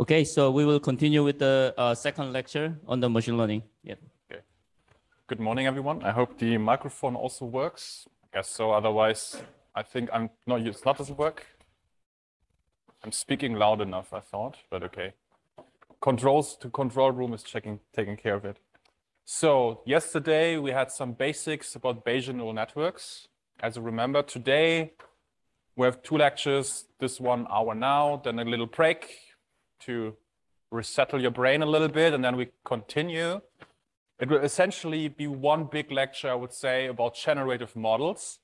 Okay, so we will continue with the uh, second lecture on the machine learning. Yeah. Okay. Good morning, everyone. I hope the microphone also works. I guess so. Otherwise, I think I'm no, it's not doesn't work. I'm speaking loud enough, I thought, but okay. Controls to control room is checking, taking care of it. So yesterday we had some basics about Bayesian neural networks. As you remember, today we have two lectures, this one hour now, then a little break, to resettle your brain a little bit, and then we continue. It will essentially be one big lecture, I would say, about generative models.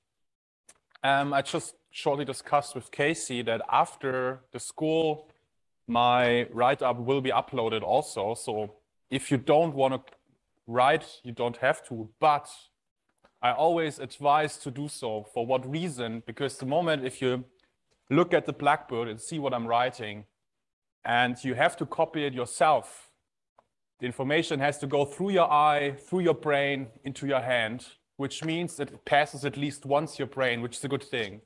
Um, I just shortly discussed with Casey that after the school, my write-up will be uploaded also. So if you don't want to write, you don't have to, but I always advise to do so. For what reason? Because the moment if you look at the Blackboard and see what I'm writing, and you have to copy it yourself. The information has to go through your eye, through your brain, into your hand, which means that it passes at least once your brain, which is a good thing.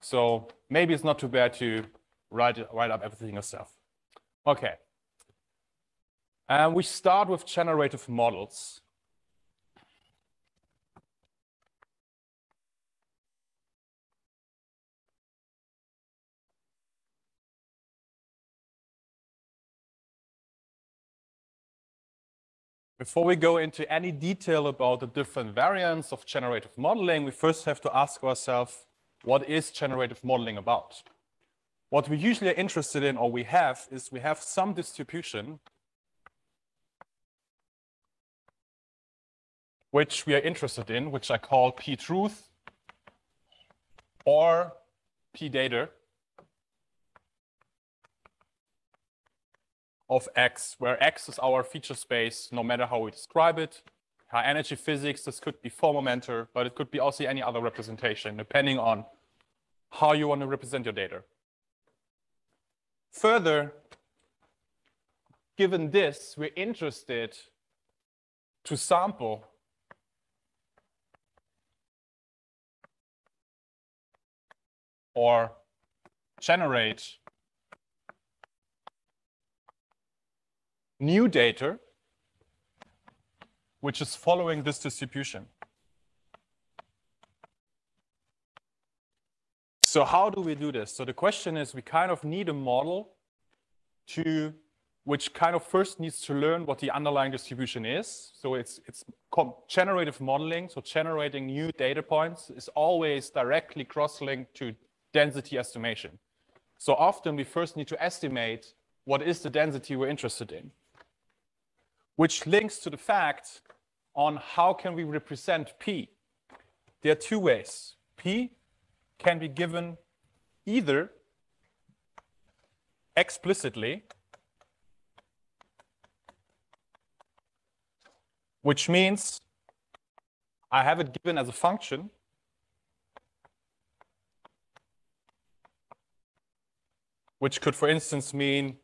So maybe it's not too bad to write, write up everything yourself. Okay. And we start with generative models. Before we go into any detail about the different variants of generative modeling, we first have to ask ourselves, what is generative modeling about? What we usually are interested in, or we have, is we have some distribution which we are interested in, which I call p-truth or p-data. Of X, where X is our feature space, no matter how we describe it. High energy physics, this could be four momenta, but it could be also any other representation, depending on how you want to represent your data. Further, given this, we're interested to sample or generate new data, which is following this distribution. So how do we do this? So the question is, we kind of need a model to which kind of first needs to learn what the underlying distribution is. So it's, it's generative modeling. So generating new data points is always directly cross-linked to density estimation. So often we first need to estimate what is the density we're interested in which links to the fact on how can we represent P. There are two ways. P can be given either explicitly, which means I have it given as a function, which could, for instance, mean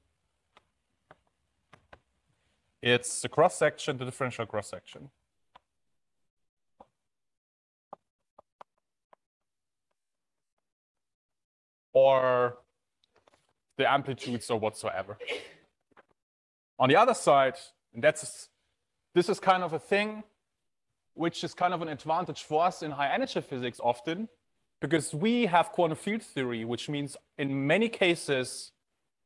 it's the cross section, the differential cross section. Or the amplitudes or whatsoever. On the other side, and that's this is kind of a thing which is kind of an advantage for us in high energy physics often, because we have quantum field theory, which means in many cases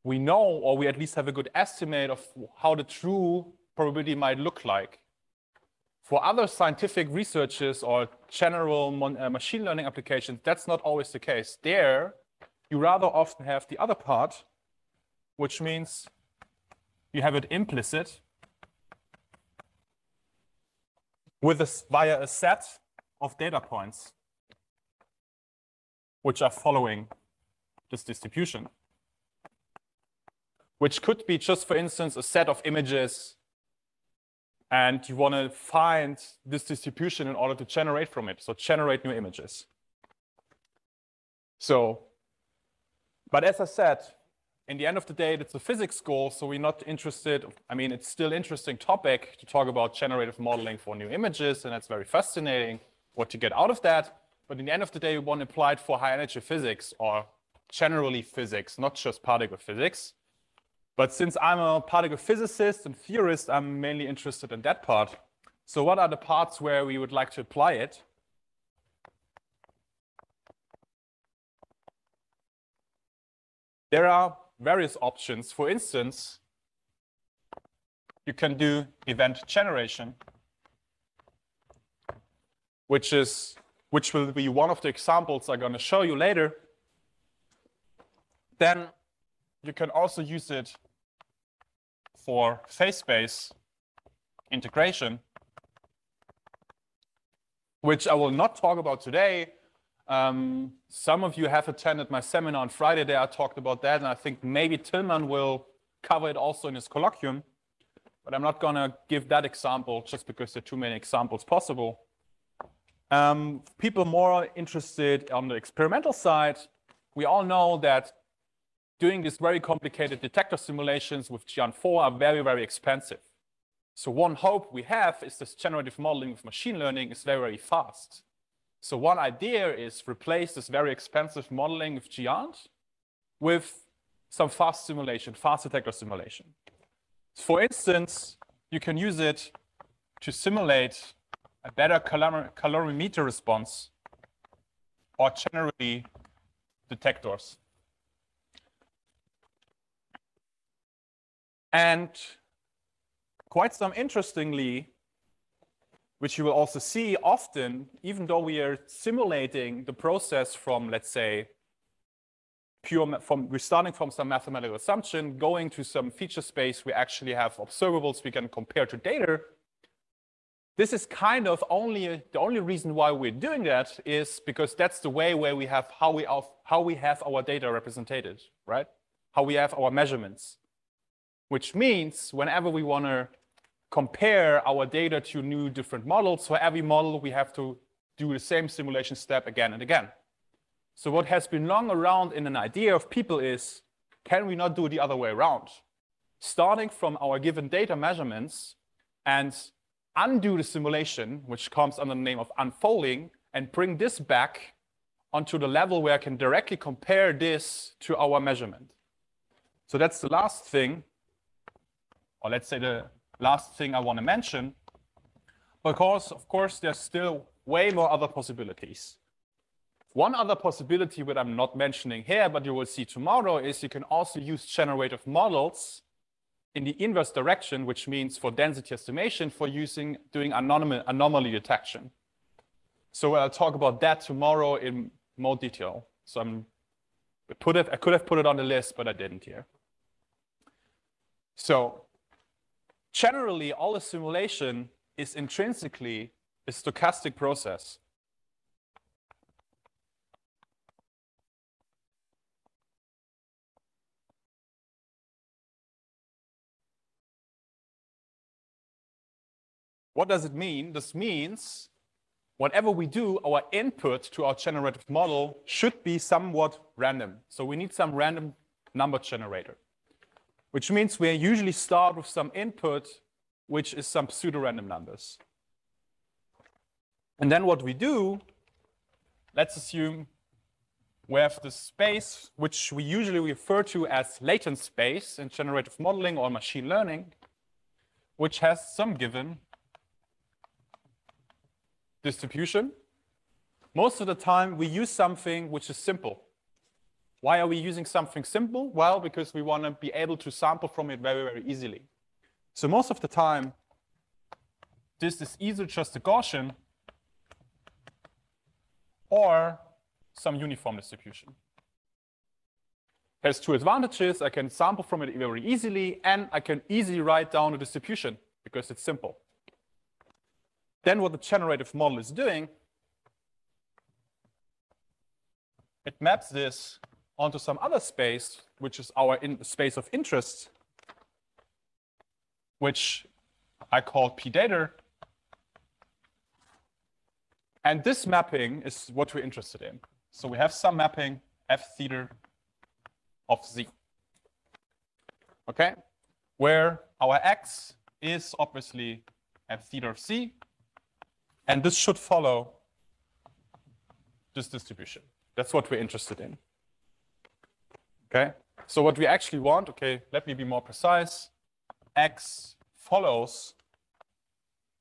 we know, or we at least have a good estimate of how the true probability might look like. For other scientific researches or general uh, machine learning applications, that's not always the case. There, you rather often have the other part, which means you have it implicit with a, via a set of data points, which are following this distribution which could be just, for instance, a set of images and you want to find this distribution in order to generate from it. So generate new images. So, but as I said, in the end of the day, it's a physics goal, so we're not interested, I mean, it's still interesting topic to talk about generative modeling for new images, and that's very fascinating what to get out of that. But in the end of the day, we want to apply it for high energy physics or generally physics, not just particle physics. But since I'm a particle physicist and theorist, I'm mainly interested in that part. So what are the parts where we would like to apply it? There are various options. For instance, you can do event generation, which is which will be one of the examples I'm going to show you later. Then you can also use it for phase space integration, which I will not talk about today. Um, some of you have attended my seminar on Friday there. I talked about that, and I think maybe Tilman will cover it also in his colloquium. But I'm not going to give that example just because there are too many examples possible. Um, people more interested on the experimental side, we all know that doing these very complicated detector simulations with Geant4 are very, very expensive. So one hope we have is this generative modeling with machine learning is very, very fast. So one idea is replace this very expensive modeling with Geant with some fast simulation, fast detector simulation. For instance, you can use it to simulate a better calor calorimeter response or generally detectors. And quite some interestingly, which you will also see often, even though we are simulating the process from, let's say, pure, from, we're starting from some mathematical assumption, going to some feature space, we actually have observables we can compare to data. This is kind of only, the only reason why we're doing that is because that's the way where we have, how we, how we have our data represented, right? How we have our measurements which means whenever we want to compare our data to new different models, for every model, we have to do the same simulation step again and again. So what has been long around in an idea of people is, can we not do it the other way around? Starting from our given data measurements and undo the simulation, which comes under the name of unfolding, and bring this back onto the level where I can directly compare this to our measurement. So that's the last thing or let's say the last thing I want to mention, because of course there's still way more other possibilities. One other possibility that I'm not mentioning here, but you will see tomorrow, is you can also use generative models in the inverse direction, which means for density estimation for using doing anomaly, anomaly detection. So I'll talk about that tomorrow in more detail. So I'm put it, I could have put it on the list, but I didn't here. So generally, all the simulation is intrinsically a stochastic process. What does it mean? This means whatever we do, our input to our generative model should be somewhat random. So we need some random number generator which means we usually start with some input, which is some pseudo-random numbers. And then what we do, let's assume we have this space, which we usually refer to as latent space in generative modeling or machine learning, which has some given distribution. Most of the time, we use something which is simple. Why are we using something simple? Well, because we want to be able to sample from it very, very easily. So most of the time, this is either just a Gaussian or some uniform distribution. It Has two advantages. I can sample from it very easily, and I can easily write down a distribution because it's simple. Then what the generative model is doing, it maps this onto some other space, which is our space of interest, which I call p data. And this mapping is what we're interested in. So we have some mapping f theta of z. Okay, where our x is obviously f theta of z, and this should follow this distribution. That's what we're interested in. Okay? So what we actually want, okay, let me be more precise. X follows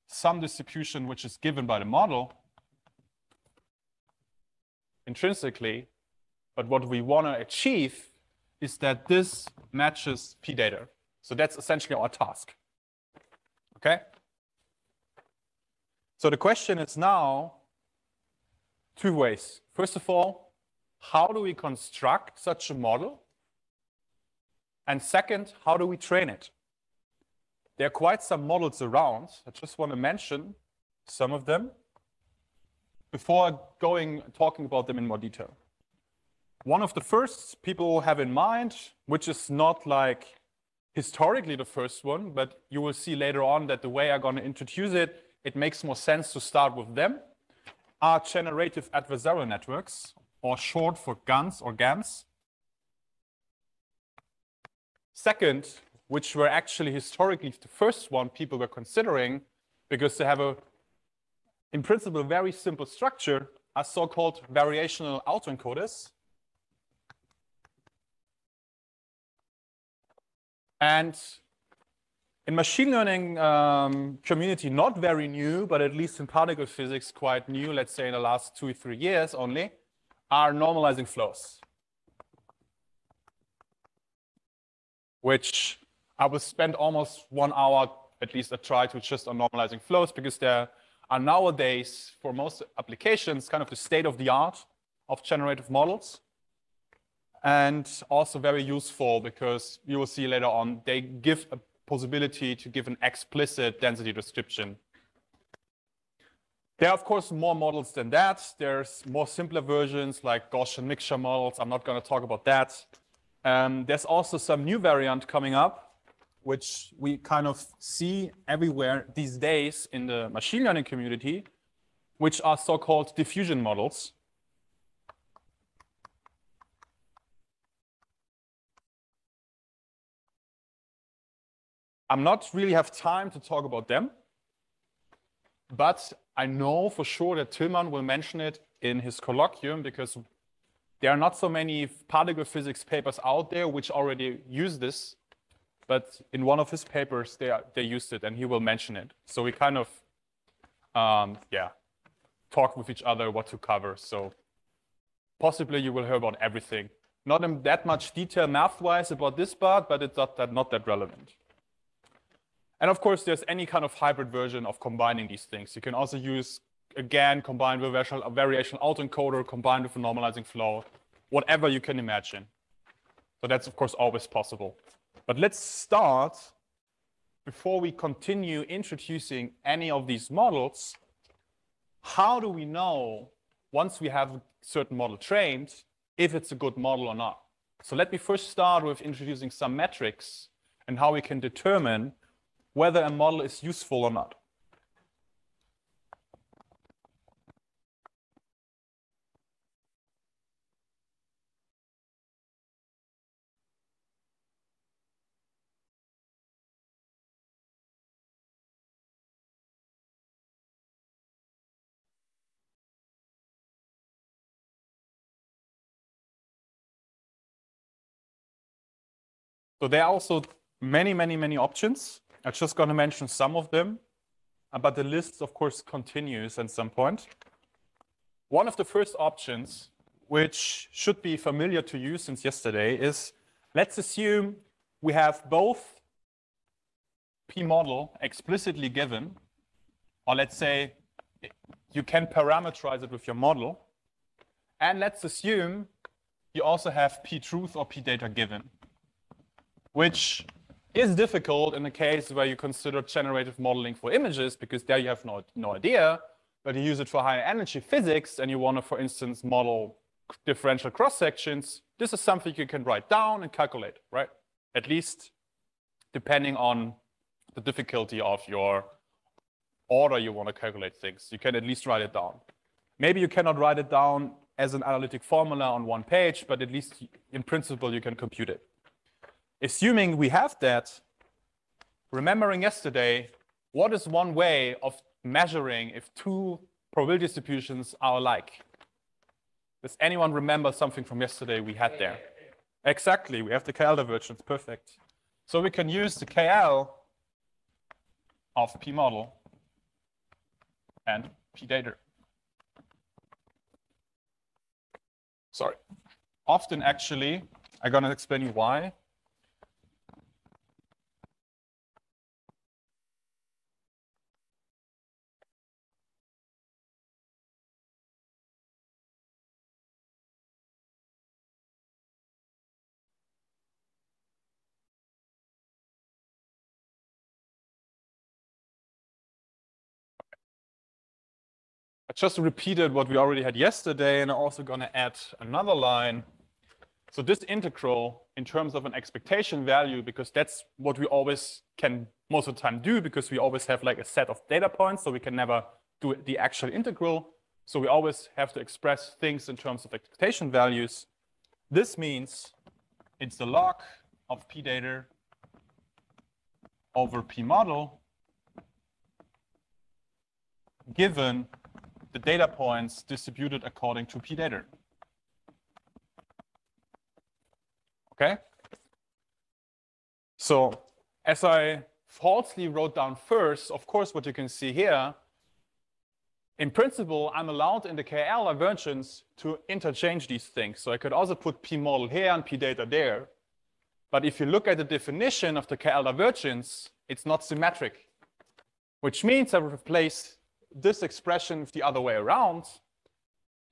some distribution which is given by the model intrinsically. But what we want to achieve is that this matches P data. So that's essentially our task. Okay? So the question is now two ways. First of all, how do we construct such a model? And second, how do we train it? There are quite some models around. I just want to mention some of them before going talking about them in more detail. One of the first people have in mind, which is not like historically the first one, but you will see later on that the way I'm going to introduce it, it makes more sense to start with them, are generative adversarial networks, or short for GANs or GANs. Second, which were actually historically the first one people were considering because they have a, in principle, very simple structure, are so-called variational autoencoders. And in machine learning um, community, not very new, but at least in particle physics, quite new, let's say in the last two, three years only, are normalizing flows. Which I will spend almost one hour, at least a try to just on normalizing flows, because there are nowadays, for most applications, kind of the state of the art of generative models and also very useful because you will see later on, they give a possibility to give an explicit density description. There are, of course, more models than that. There's more simpler versions like Gaussian mixture models. I'm not going to talk about that. Um, there's also some new variant coming up, which we kind of see everywhere these days in the machine learning community, which are so-called diffusion models. I'm not really have time to talk about them, but I know for sure that Tilman will mention it in his colloquium because there are not so many particle physics papers out there which already use this, but in one of his papers they, are, they used it and he will mention it. So we kind of, um, yeah, talk with each other what to cover. So possibly you will hear about everything. Not in that much detail math-wise about this part, but it's not that, not that relevant. And of course, there's any kind of hybrid version of combining these things. You can also use, again, combined with a variational autoencoder, combined with a normalizing flow, whatever you can imagine. So that's, of course, always possible. But let's start, before we continue introducing any of these models, how do we know, once we have a certain model trained, if it's a good model or not? So let me first start with introducing some metrics and how we can determine whether a model is useful or not. So there are also many, many, many options. I'm just going to mention some of them, but the list, of course, continues at some point. One of the first options, which should be familiar to you since yesterday, is let's assume we have both P model explicitly given, or let's say you can parameterize it with your model. And let's assume you also have P truth or P data given, which is difficult in the case where you consider generative modeling for images because there you have no, no idea, but you use it for high energy physics and you want to, for instance, model differential cross sections. This is something you can write down and calculate, right? At least depending on the difficulty of your order you want to calculate things. You can at least write it down. Maybe you cannot write it down as an analytic formula on one page, but at least in principle you can compute it. Assuming we have that, remembering yesterday, what is one way of measuring if two probability distributions are alike? Does anyone remember something from yesterday we had there? Exactly, we have the KL divergence, perfect. So we can use the KL of P model and P data. Sorry. Often actually, I'm gonna explain you why. Just repeated what we already had yesterday, and I'm also going to add another line. So this integral in terms of an expectation value, because that's what we always can most of the time do, because we always have like a set of data points, so we can never do the actual integral. So we always have to express things in terms of expectation values. This means it's the log of p data over p model given the data points distributed according to p data. Okay? So as I falsely wrote down first, of course, what you can see here, in principle, I'm allowed in the KL divergence to interchange these things. So I could also put p model here and p data there. But if you look at the definition of the KL divergence, it's not symmetric, which means I would replace this expression the other way around,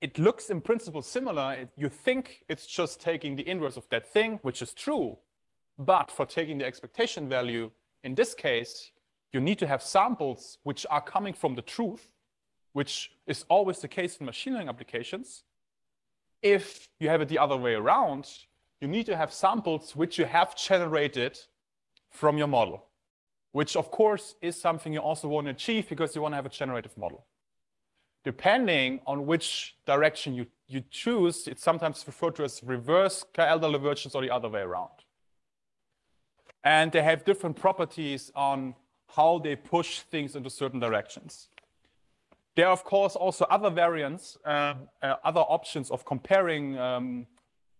it looks in principle similar. It, you think it's just taking the inverse of that thing, which is true. But for taking the expectation value, in this case, you need to have samples which are coming from the truth, which is always the case in machine learning applications. If you have it the other way around, you need to have samples which you have generated from your model which of course is something you also want to achieve because you want to have a generative model. Depending on which direction you, you choose, it's sometimes referred to as reverse KL divergence or the other way around. And they have different properties on how they push things into certain directions. There are, of course, also other variants, uh, uh, other options of comparing um,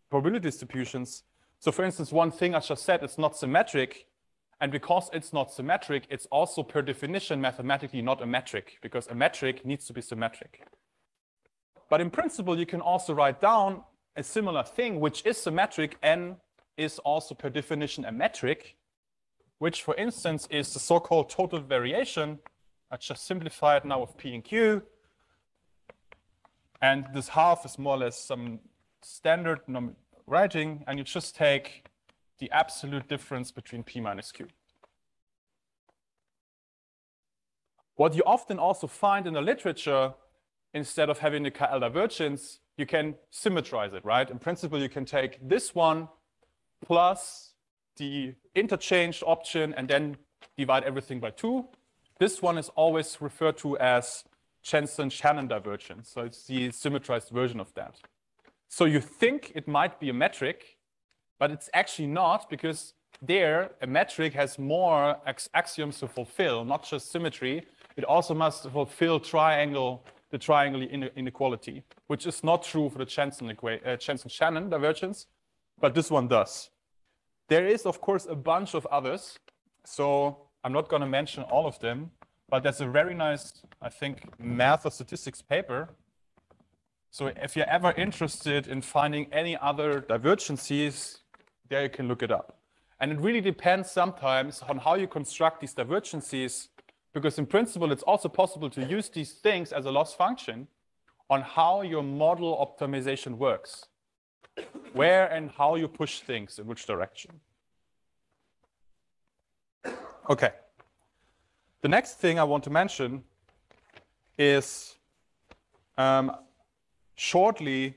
probability distributions. So for instance, one thing I just said, it's not symmetric. And because it's not symmetric, it's also per definition mathematically not a metric because a metric needs to be symmetric. But in principle, you can also write down a similar thing, which is symmetric and is also per definition a metric, which for instance is the so-called total variation. I just simplify it now with P and Q. And this half is more or less some standard writing, and you just take the absolute difference between P minus Q. What you often also find in the literature, instead of having the KL divergence, you can symmetrize it, right? In principle, you can take this one plus the interchanged option and then divide everything by two. This one is always referred to as Jensen-Shannon divergence. So it's the symmetrized version of that. So you think it might be a metric, but it's actually not because there a metric has more axioms to fulfill, not just symmetry. It also must fulfill triangle, the triangle inequality, which is not true for the Jensen-Shannon uh, divergence, but this one does. There is, of course, a bunch of others. So I'm not going to mention all of them, but there's a very nice, I think, math or statistics paper. So if you're ever interested in finding any other divergences, there you can look it up. And it really depends sometimes on how you construct these divergences, because in principle, it's also possible to use these things as a loss function on how your model optimization works, where and how you push things in which direction. Okay. The next thing I want to mention is um, shortly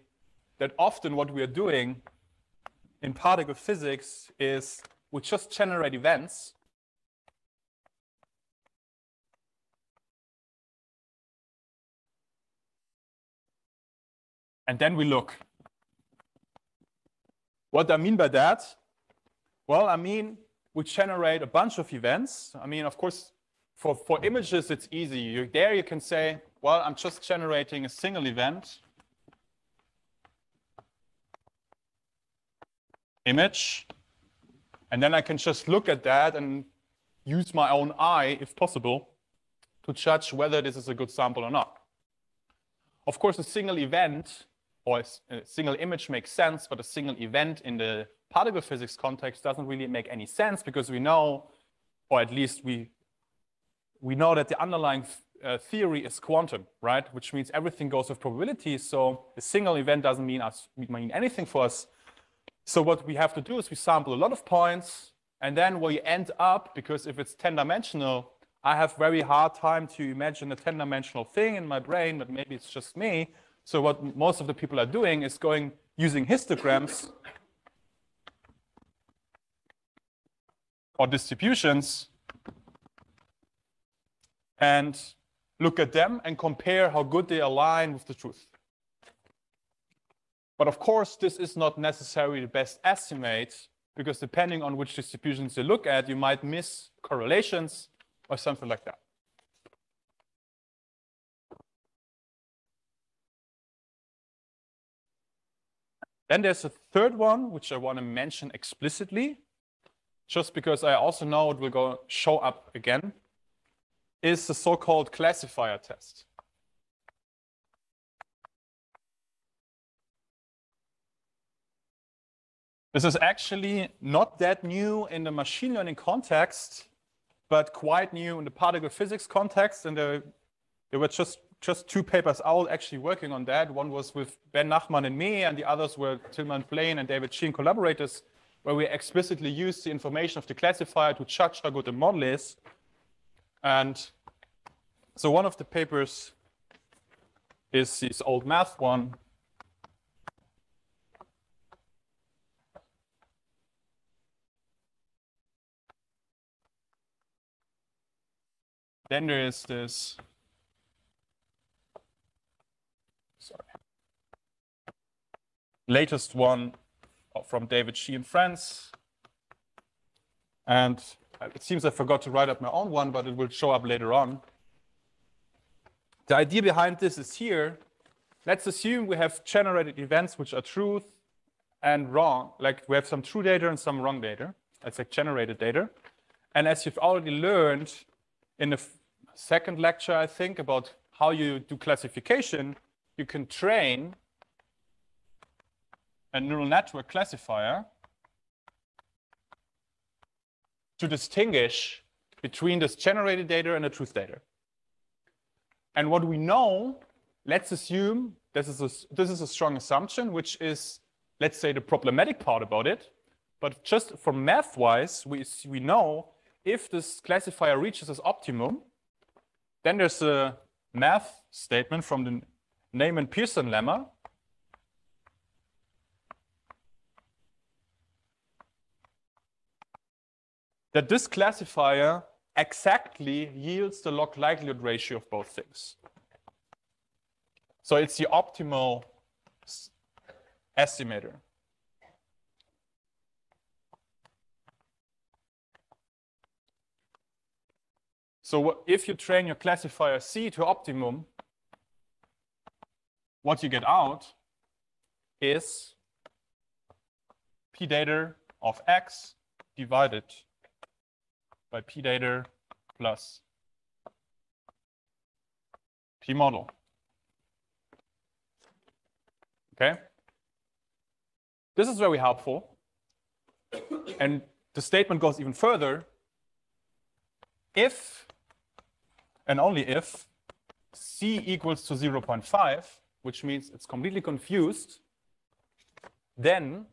that often what we are doing in particle physics is we just generate events and then we look. What do I mean by that? Well, I mean, we generate a bunch of events. I mean, of course, for, for images, it's easy. You, there you can say, well, I'm just generating a single event. Image. And then I can just look at that and use my own eye, if possible, to judge whether this is a good sample or not. Of course, a single event or a single image makes sense, but a single event in the particle physics context doesn't really make any sense because we know, or at least we, we know that the underlying uh, theory is quantum, right? Which means everything goes with probability. So a single event doesn't mean us mean anything for us. So what we have to do is we sample a lot of points, and then we end up, because if it's 10 dimensional, I have very hard time to imagine a 10 dimensional thing in my brain, but maybe it's just me. So what most of the people are doing is going using histograms or distributions and look at them and compare how good they align with the truth. But of course, this is not necessarily the best estimate because depending on which distributions you look at, you might miss correlations or something like that. Then there's a third one, which I want to mention explicitly, just because I also know it will go show up again, is the so-called classifier test. This is actually not that new in the machine learning context, but quite new in the particle physics context. And there, there were just just two papers out actually working on that. One was with Ben Nachman and me, and the others were Tilman Plehn and David Shih collaborators, where we explicitly used the information of the classifier to judge how good the model is. And so one of the papers is this old math one. Then there is this Sorry. latest one from David Shih in France. And it seems I forgot to write up my own one, but it will show up later on. The idea behind this is here. Let's assume we have generated events which are truth and wrong. Like we have some true data and some wrong data. That's like generated data. And as you've already learned in the second lecture, I think, about how you do classification, you can train a neural network classifier to distinguish between this generated data and the truth data. And what we know, let's assume this is a, this is a strong assumption, which is, let's say, the problematic part about it. But just for math-wise, we, we know if this classifier reaches its optimum, then there's a math statement from the Neyman-Pearson lemma that this classifier exactly yields the log likelihood ratio of both things. So it's the optimal estimator. So if you train your classifier C to optimum, what you get out is p data of x divided by p data plus p model. Okay? This is very helpful. And the statement goes even further. If, and only if, c equals to 0.5, which means it's completely confused, then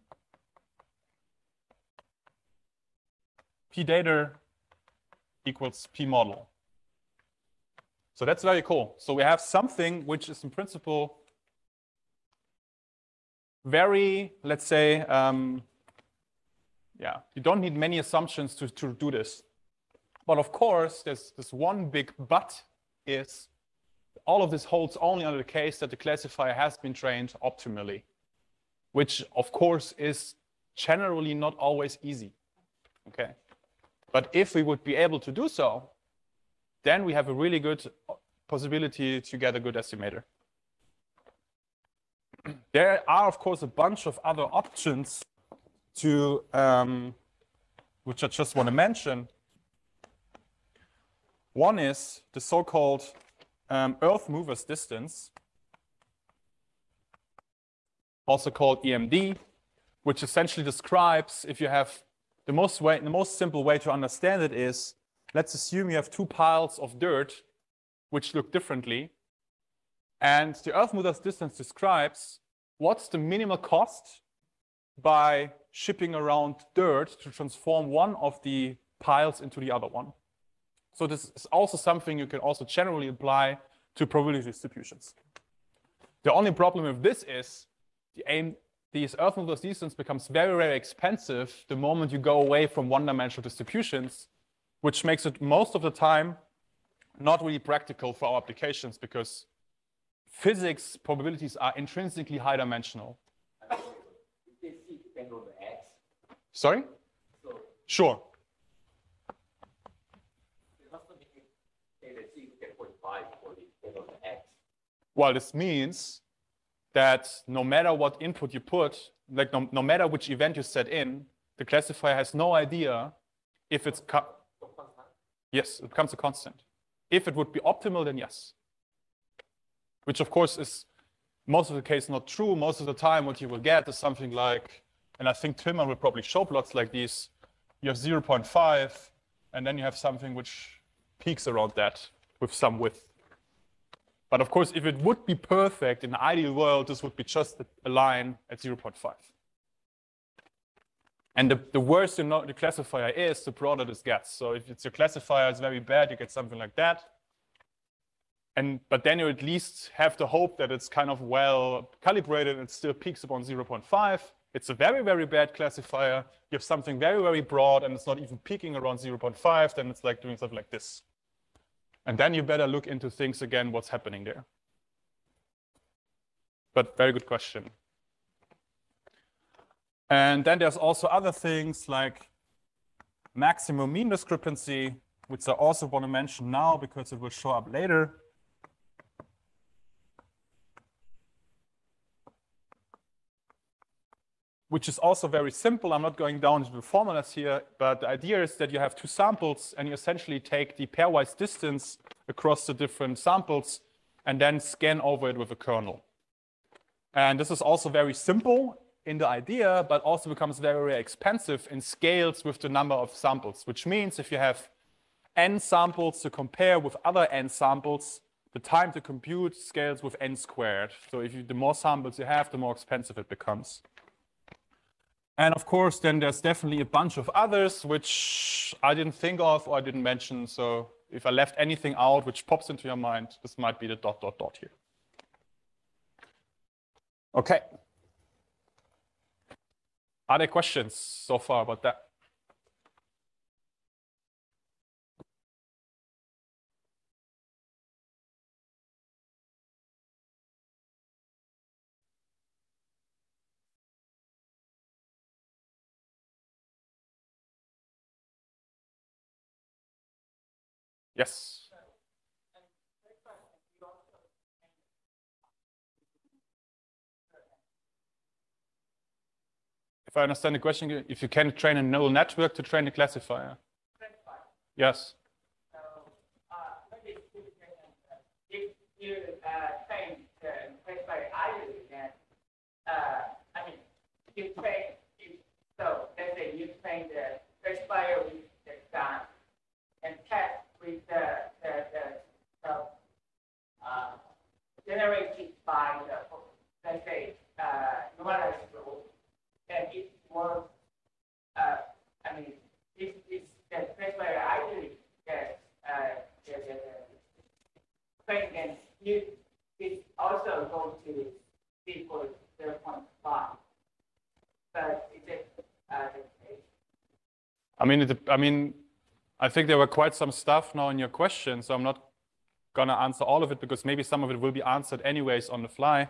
p data equals p model. So that's very cool. So we have something which is in principle very, let's say, um, yeah, you don't need many assumptions to, to do this. But of course, there's this one big but is all of this holds only under the case that the classifier has been trained optimally, which of course is generally not always easy. Okay. But if we would be able to do so, then we have a really good possibility to get a good estimator. There are, of course, a bunch of other options to, um, which I just want to mention. One is the so-called um, Earth mover's distance, also called EMD, which essentially describes if you have the most way, the most simple way to understand it is, let's assume you have two piles of dirt which look differently. And the Earth mover's distance describes what's the minimal cost by shipping around dirt to transform one of the piles into the other one. So this is also something you can also generally apply to probability distributions. The only problem with this is the aim, these Earth mover's distance becomes very, very expensive the moment you go away from one-dimensional distributions, which makes it most of the time not really practical for our applications because physics probabilities are intrinsically high dimensional. Sorry? Sure. Well, this means that no matter what input you put, like no, no matter which event you set in, the classifier has no idea if it's, yes, it becomes a constant. If it would be optimal, then yes. Which of course is most of the case not true. Most of the time what you will get is something like, and I think Tilman will probably show plots like these. You have 0.5, and then you have something which peaks around that with some width. But of course, if it would be perfect in the ideal world, this would be just a line at 0.5. And the, the worse you know the classifier is, the broader this gets. So if it's your classifier is very bad, you get something like that. And but then you at least have the hope that it's kind of well calibrated and it still peaks upon 0.5. It's a very, very bad classifier. You have something very, very broad and it's not even peaking around 0.5, then it's like doing something like this. And then you better look into things again, what's happening there. But very good question. And then there's also other things like maximum mean discrepancy, which I also want to mention now because it will show up later. Which is also very simple. I'm not going down into the formulas here, but the idea is that you have two samples and you essentially take the pairwise distance across the different samples and then scan over it with a kernel. And this is also very simple in the idea, but also becomes very, very expensive in scales with the number of samples, which means if you have n samples to compare with other n samples, the time to compute scales with n squared. So if you, the more samples you have, the more expensive it becomes. And of course, then there's definitely a bunch of others which I didn't think of or I didn't mention. So if I left anything out which pops into your mind, this might be the dot, dot, dot here. Okay. Are there questions so far about that? Yes. If I understand the question, if you can train a neural network to train a classifier. Yes. So, maybe if you train so let's say you train the classifier with the GAN and test with the, the, the, the uh, generated by the, let's say, uh, rule, and it was, uh, I mean, this is the classifier ideally that, uh, the, the, the you, it also goes to equal zero point five. But is it, uh? I mean, it, I mean, I think there were quite some stuff now in your question, so I'm not gonna answer all of it because maybe some of it will be answered anyways on the fly.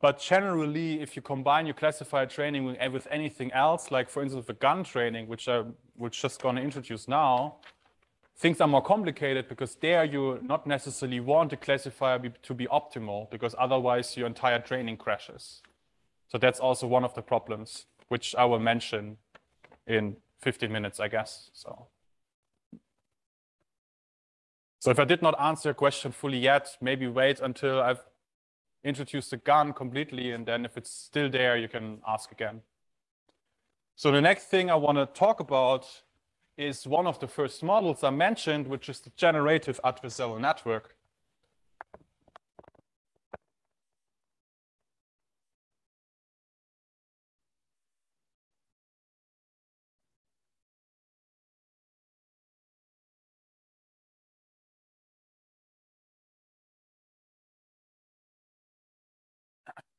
But generally, if you combine your classifier training with, anything else, like for instance the GAN training, which I which just gonna introduce now, things are more complicated because there you not necessarily want the classifier be, to be optimal because otherwise your entire training crashes. So that's also one of the problems. which I will mention in 15 minutes, I guess. So, so if I did not answer your question fully yet, maybe wait until I've introduced the GAN completely, and then if it's still there, you can ask again. So the next thing I want to talk about is one of the first models I mentioned, which is the generative adversarial network.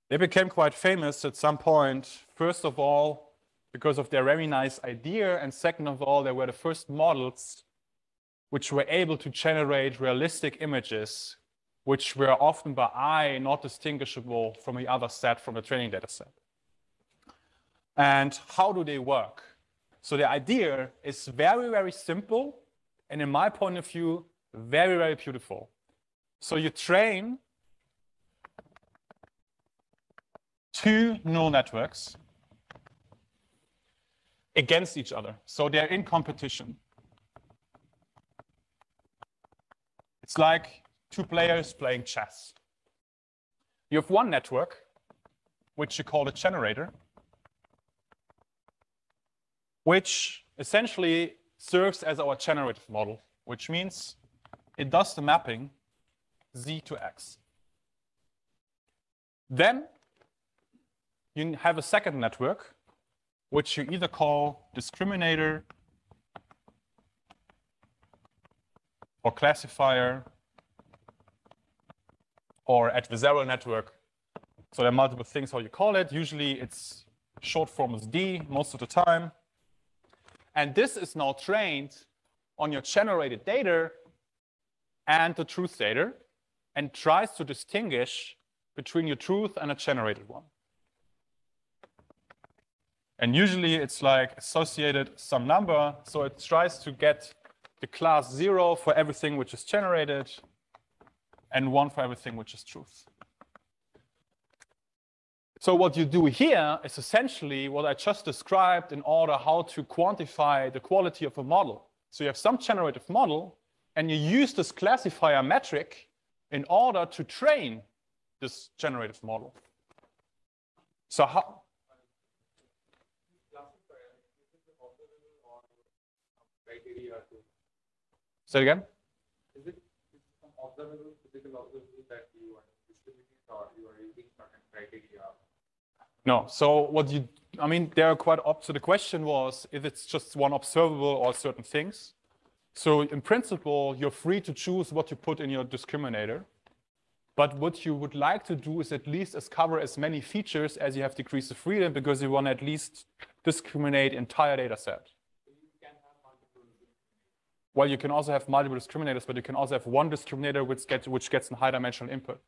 They became quite famous at some point, first of all, because of their very nice idea, and second of all, they were the first models which were able to generate realistic images, which were often by eye not distinguishable from the other set from the training data set. And how do they work? So the idea is very, very simple, and in my point of view, very, very beautiful. So you train two neural networks against each other. So they're in competition. It's like two players playing chess. You have one network, which you call a generator, which essentially serves as our generative model, which means it does the mapping z to x. Then you have a second network, which you either call discriminator or classifier or adversarial network. So there are multiple things how you call it. Usually it's short form is D most of the time. And this is now trained on your generated data and the truth data and tries to distinguish between your truth and a generated one. And usually it's like associated some number. So it tries to get the class zero for everything which is generated and one for everything which is truth. So what you do here is essentially what I just described in order how to quantify the quality of a model. So you have some generative model and you use this classifier metric in order to train this generative model. So how, Say again? Is it some observable, physical observable that you are distributing or you are using certain criteria? No. So what you, I mean, they are quite up. So the question was if it's just one observable or certain things. So in principle, you're free to choose what you put in your discriminator. But what you would like to do is at least as cover as many features as you have degrees of freedom because you want to at least discriminate entire data set. Well, you can also have multiple discriminators, but you can also have one discriminator which gets, which gets a high dimensional input.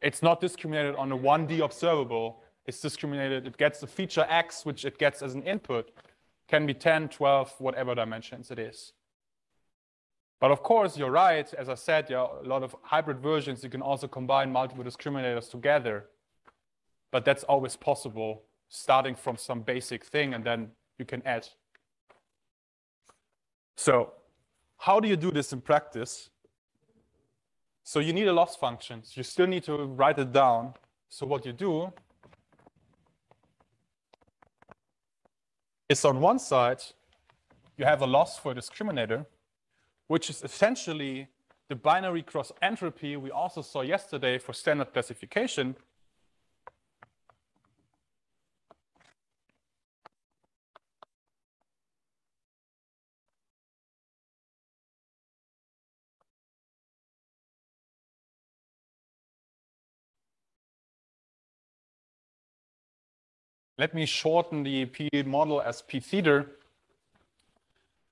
It's not discriminated on a 1D observable. It's discriminated, it gets the feature X, which it gets as an input. Can be 10, 12, whatever dimensions it is. But of course, you're right. As I said, there are a lot of hybrid versions. You can also combine multiple discriminators together. But that's always possible, starting from some basic thing, and then you can add so how do you do this in practice? So you need a loss function. So You still need to write it down. So what you do is on one side, you have a loss for a discriminator, which is essentially the binary cross entropy we also saw yesterday for standard classification. Let me shorten the P model as P theta.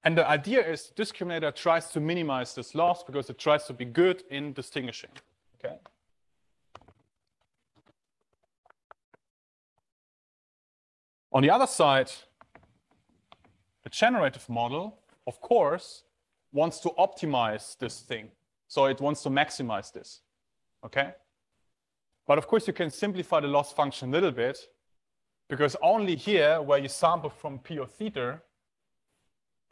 And the idea is discriminator tries to minimize this loss because it tries to be good in distinguishing. Okay. On the other side, the generative model, of course, wants to optimize this thing. So it wants to maximize this. Okay? But of course, you can simplify the loss function a little bit because only here, where you sample from P or theta,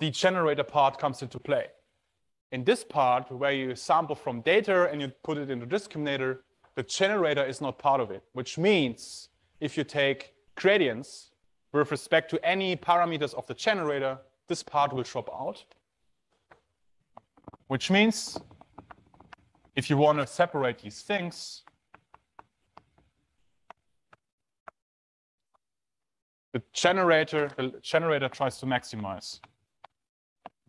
the generator part comes into play. In this part, where you sample from data and you put it in the discriminator, the generator is not part of it, which means if you take gradients with respect to any parameters of the generator, this part will drop out. Which means if you want to separate these things, the generator, the generator tries to maximize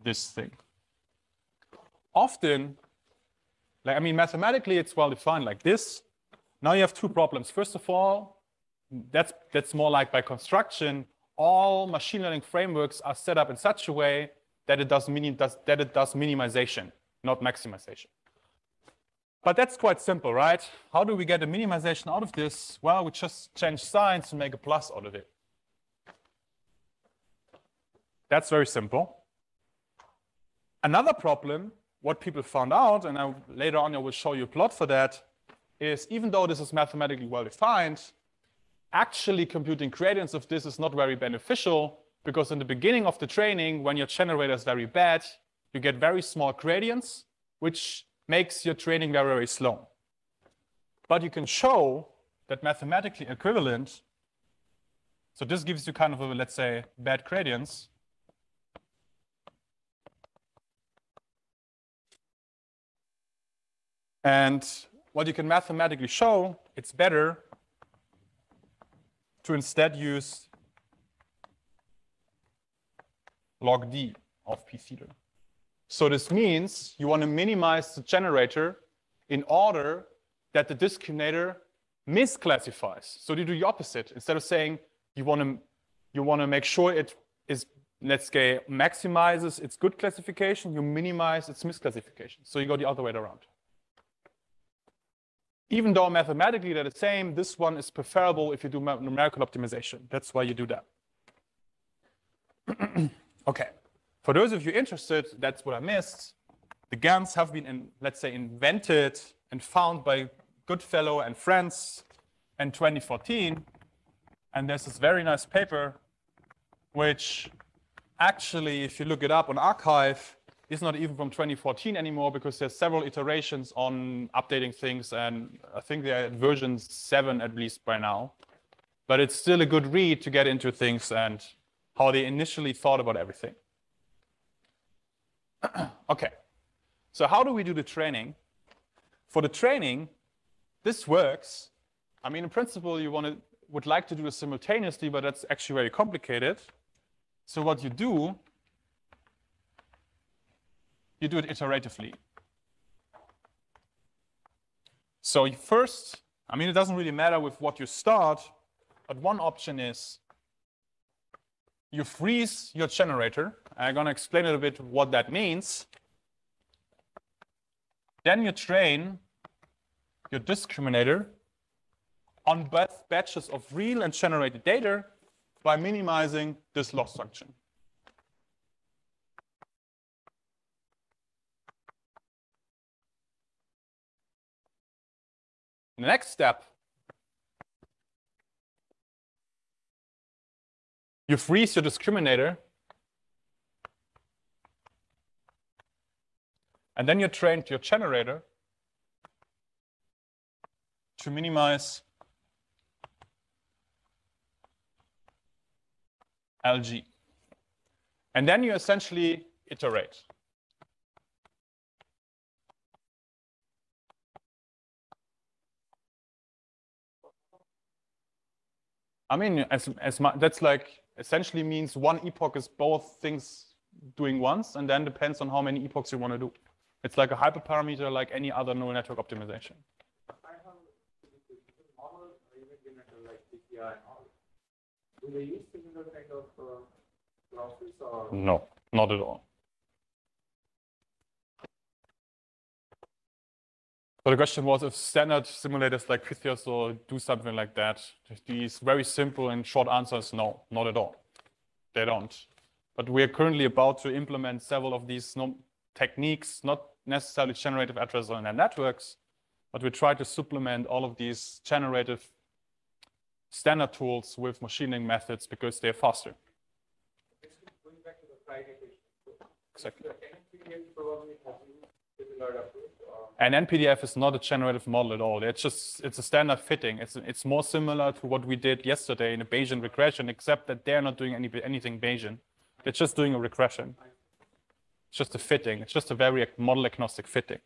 this thing. Often, like, I mean, mathematically, it's well defined like this. Now you have two problems. First of all, that's, that's more like by construction, all machine learning frameworks are set up in such a way that it does, mini, does, that it does minimization, not maximization. But that's quite simple, right? How do we get a minimization out of this? Well, we just change signs to make a plus out of it. That's very simple. Another problem, what people found out, and I, later on I will show you a plot for that, is even though this is mathematically well defined, actually computing gradients of this is not very beneficial because in the beginning of the training, when your generator is very bad, you get very small gradients, which makes your training very, very slow. But you can show that mathematically equivalent, so this gives you kind of a, let's say, bad gradients, And what you can mathematically show, it's better to instead use log d of p theta. So this means you want to minimize the generator in order that the discriminator misclassifies. So you do the opposite. Instead of saying you want to you want to make sure it is let's say maximizes its good classification, you minimize its misclassification. So you go the other way around. Even though mathematically they're the same, this one is preferable if you do numerical optimization. That's why you do that. okay. For those of you interested, that's what I missed. The GANs have been, in, let's say, invented and found by Goodfellow and friends in 2014. And there's this very nice paper, which actually, if you look it up on arXiv, is not even from 2014 anymore because there's several iterations on updating things. And I think they're at version seven at least by now. But it's still a good read to get into things and how they initially thought about everything. okay, so how do we do the training? For the training, this works. I mean, in principle, you want to would like to do this simultaneously, but that's actually very complicated. So what you do you do it iteratively. So first, I mean, it doesn't really matter with what you start, but one option is you freeze your generator. I'm going to explain a little bit what that means. Then you train your discriminator on both batches of real and generated data by minimizing this loss function. The next step, you freeze your discriminator, and then you train your generator to minimize LG. And then you essentially iterate. I mean, as, as much, that's like essentially means one epoch is both things doing once, and then depends on how many epochs you want to do. It's like a hyperparameter like any other neural network optimization. Do they use similar kind of uh? No, not at all. So the question was if standard simulators like Pythias or do something like that. These very simple and short answers, no, not at all. They don't. But we are currently about to implement several of these techniques, not necessarily generative address neural networks, but we try to supplement all of these generative standard tools with machine learning methods because they're faster. Going back to the Friday question. Exactly. And NNPDF is not a generative model at all. It's just it's a standard fitting. It's it's more similar to what we did yesterday in a Bayesian regression, except that they're not doing any anything Bayesian. They're just doing a regression. It's just a fitting. It's just a very model agnostic fitting.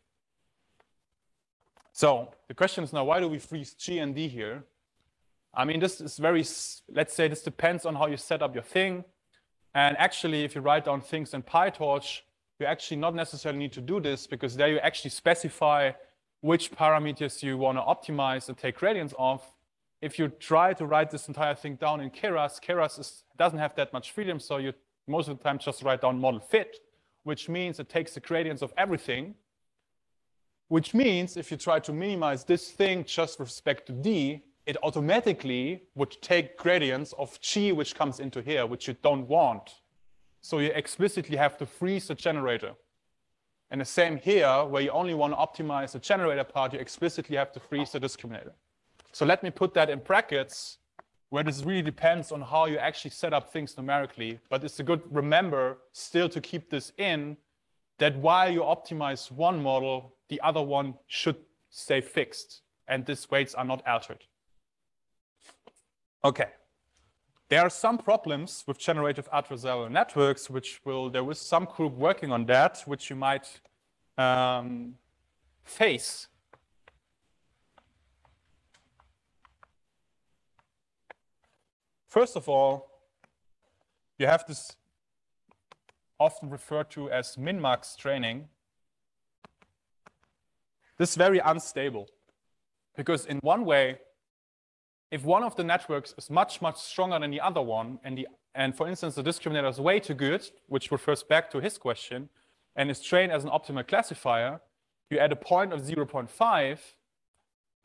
So the question is now, why do we freeze G and D here? I mean, this is very, let's say this depends on how you set up your thing. And actually, if you write down things in PyTorch, you actually not necessarily need to do this because there you actually specify which parameters you want to optimize and take gradients of. If you try to write this entire thing down in Keras, Keras is, doesn't have that much freedom, so you most of the time just write down model fit, which means it takes the gradients of everything, which means if you try to minimize this thing just with respect to D, it automatically would take gradients of G, which comes into here, which you don't want. So you explicitly have to freeze the generator. And the same here, where you only want to optimize the generator part, you explicitly have to freeze the discriminator. So let me put that in brackets, where this really depends on how you actually set up things numerically. But it's a good remember still to keep this in, that while you optimize one model, the other one should stay fixed, and these weights are not altered. Okay. There are some problems with generative adversarial networks, which will, there is some group working on that, which you might um, face. First of all, you have this often referred to as min-max training. This is very unstable because in one way, if one of the networks is much, much stronger than the other one, and, the, and for instance, the discriminator is way too good, which refers back to his question, and is trained as an optimal classifier, you add a point of 0.5,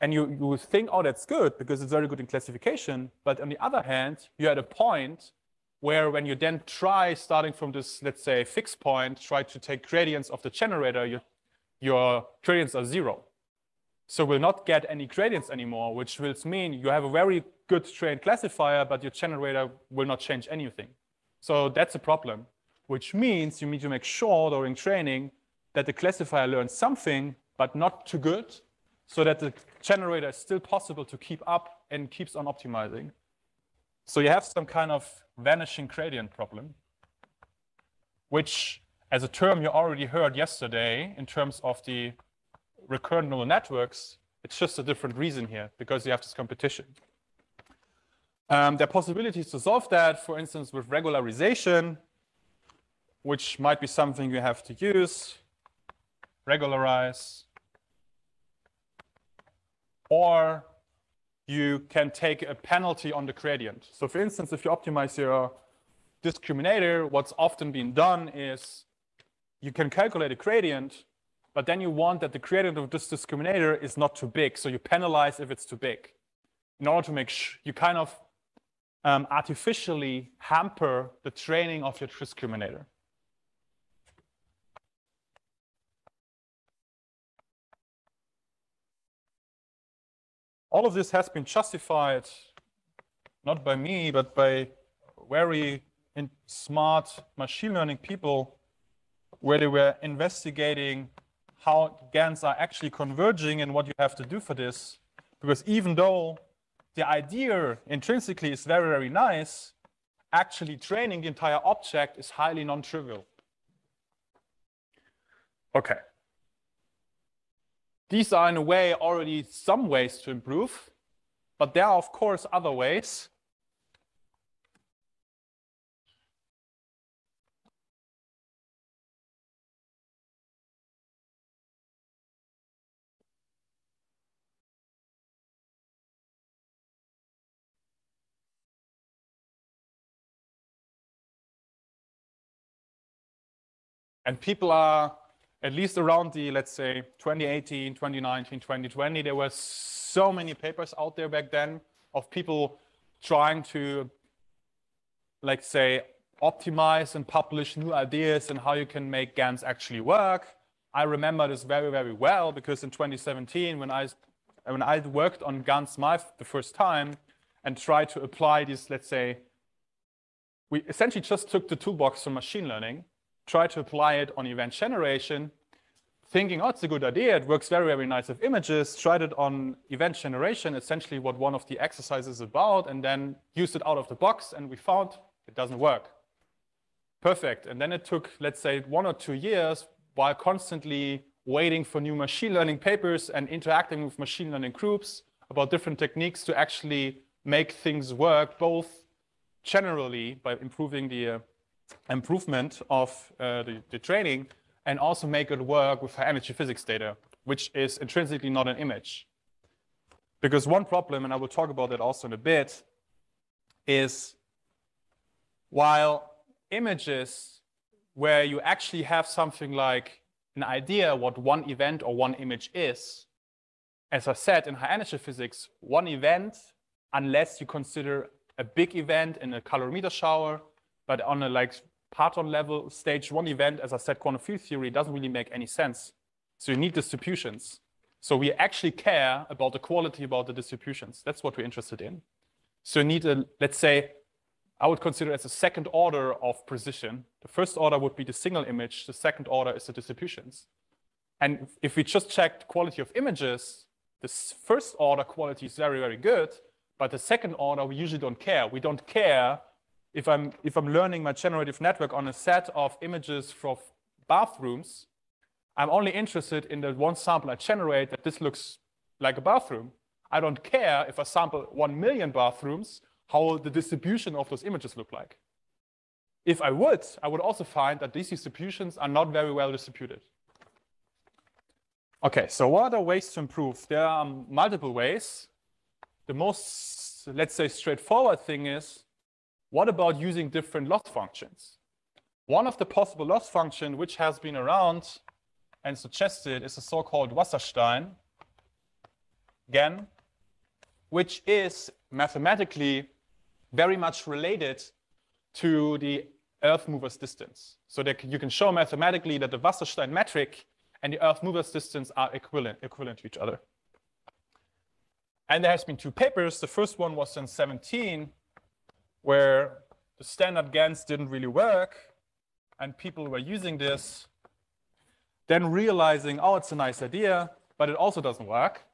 and you, you think, oh, that's good because it's very good in classification. But on the other hand, you add a point where when you then try, starting from this, let's say, fixed point, try to take gradients of the generator, your, your gradients are zero. So we'll not get any gradients anymore, which will mean you have a very good trained classifier, but your generator will not change anything. So that's a problem, which means you need to make sure during training that the classifier learns something, but not too good, so that the generator is still possible to keep up and keeps on optimizing. So you have some kind of vanishing gradient problem, which as a term you already heard yesterday in terms of the recurrent neural networks, it's just a different reason here because you have this competition. Um, there are possibilities to solve that, for instance, with regularization, which might be something you have to use, regularize, or you can take a penalty on the gradient. So for instance, if you optimize your discriminator, what's often been done is you can calculate a gradient, but then you want that the gradient of this discriminator is not too big. So you penalize if it's too big. In order to make you kind of um, artificially hamper the training of your discriminator. All of this has been justified not by me, but by very smart machine learning people where they were investigating how GANs are actually converging and what you have to do for this. Because even though the idea intrinsically is very, very nice, actually training the entire object is highly non-trivial. Okay. These are in a way already some ways to improve, but there are of course other ways. And people are, at least around the, let's say, 2018, 2019, 2020, there were so many papers out there back then of people trying to, like, say, optimize and publish new ideas and how you can make GANs actually work. I remember this very, very well because in 2017, when I, when I worked on GANs myself the first time, and tried to apply these, let's say, we essentially just took the toolbox from machine learning, tried to apply it on event generation, thinking, oh, it's a good idea. It works very, very nice with images, tried it on event generation, essentially what one of the exercises is about, and then used it out of the box, and we found it doesn't work. Perfect. And then it took, let's say, one or two years while constantly waiting for new machine learning papers and interacting with machine learning groups about different techniques to actually make things work, both generally by improving the uh, improvement of uh, the, the training and also make it work with high energy physics data, which is intrinsically not an image. Because one problem, and I will talk about that also in a bit, is while images where you actually have something like an idea what one event or one image is, as I said in high energy physics, one event, unless you consider a big event in a calorimeter shower, but on a like parton level, stage one event, as I said, quantum field theory doesn't really make any sense. So you need distributions. So we actually care about the quality about the distributions. That's what we're interested in. So you need a, let's say, I would consider as a second order of precision. The first order would be the single image. The second order is the distributions. And if we just check quality of images, this first order quality is very, very good. But the second order, we usually don't care. We don't care if I'm, if I'm learning my generative network on a set of images from bathrooms, I'm only interested in the one sample I generate that this looks like a bathroom. I don't care if I sample 1 million bathrooms, how the distribution of those images look like. If I would, I would also find that these distributions are not very well distributed. Okay, so what are ways to improve? There are multiple ways. The most, let's say, straightforward thing is what about using different loss functions? One of the possible loss functions which has been around and suggested is the so-called Wasserstein GAN, which is mathematically very much related to the Earth mover's distance. So that you can show mathematically that the Wasserstein metric and the Earth mover's distance are equivalent, equivalent to each other. And there has been two papers. The first one was in 17 where the standard GANs didn't really work and people were using this, then realizing, oh, it's a nice idea, but it also doesn't work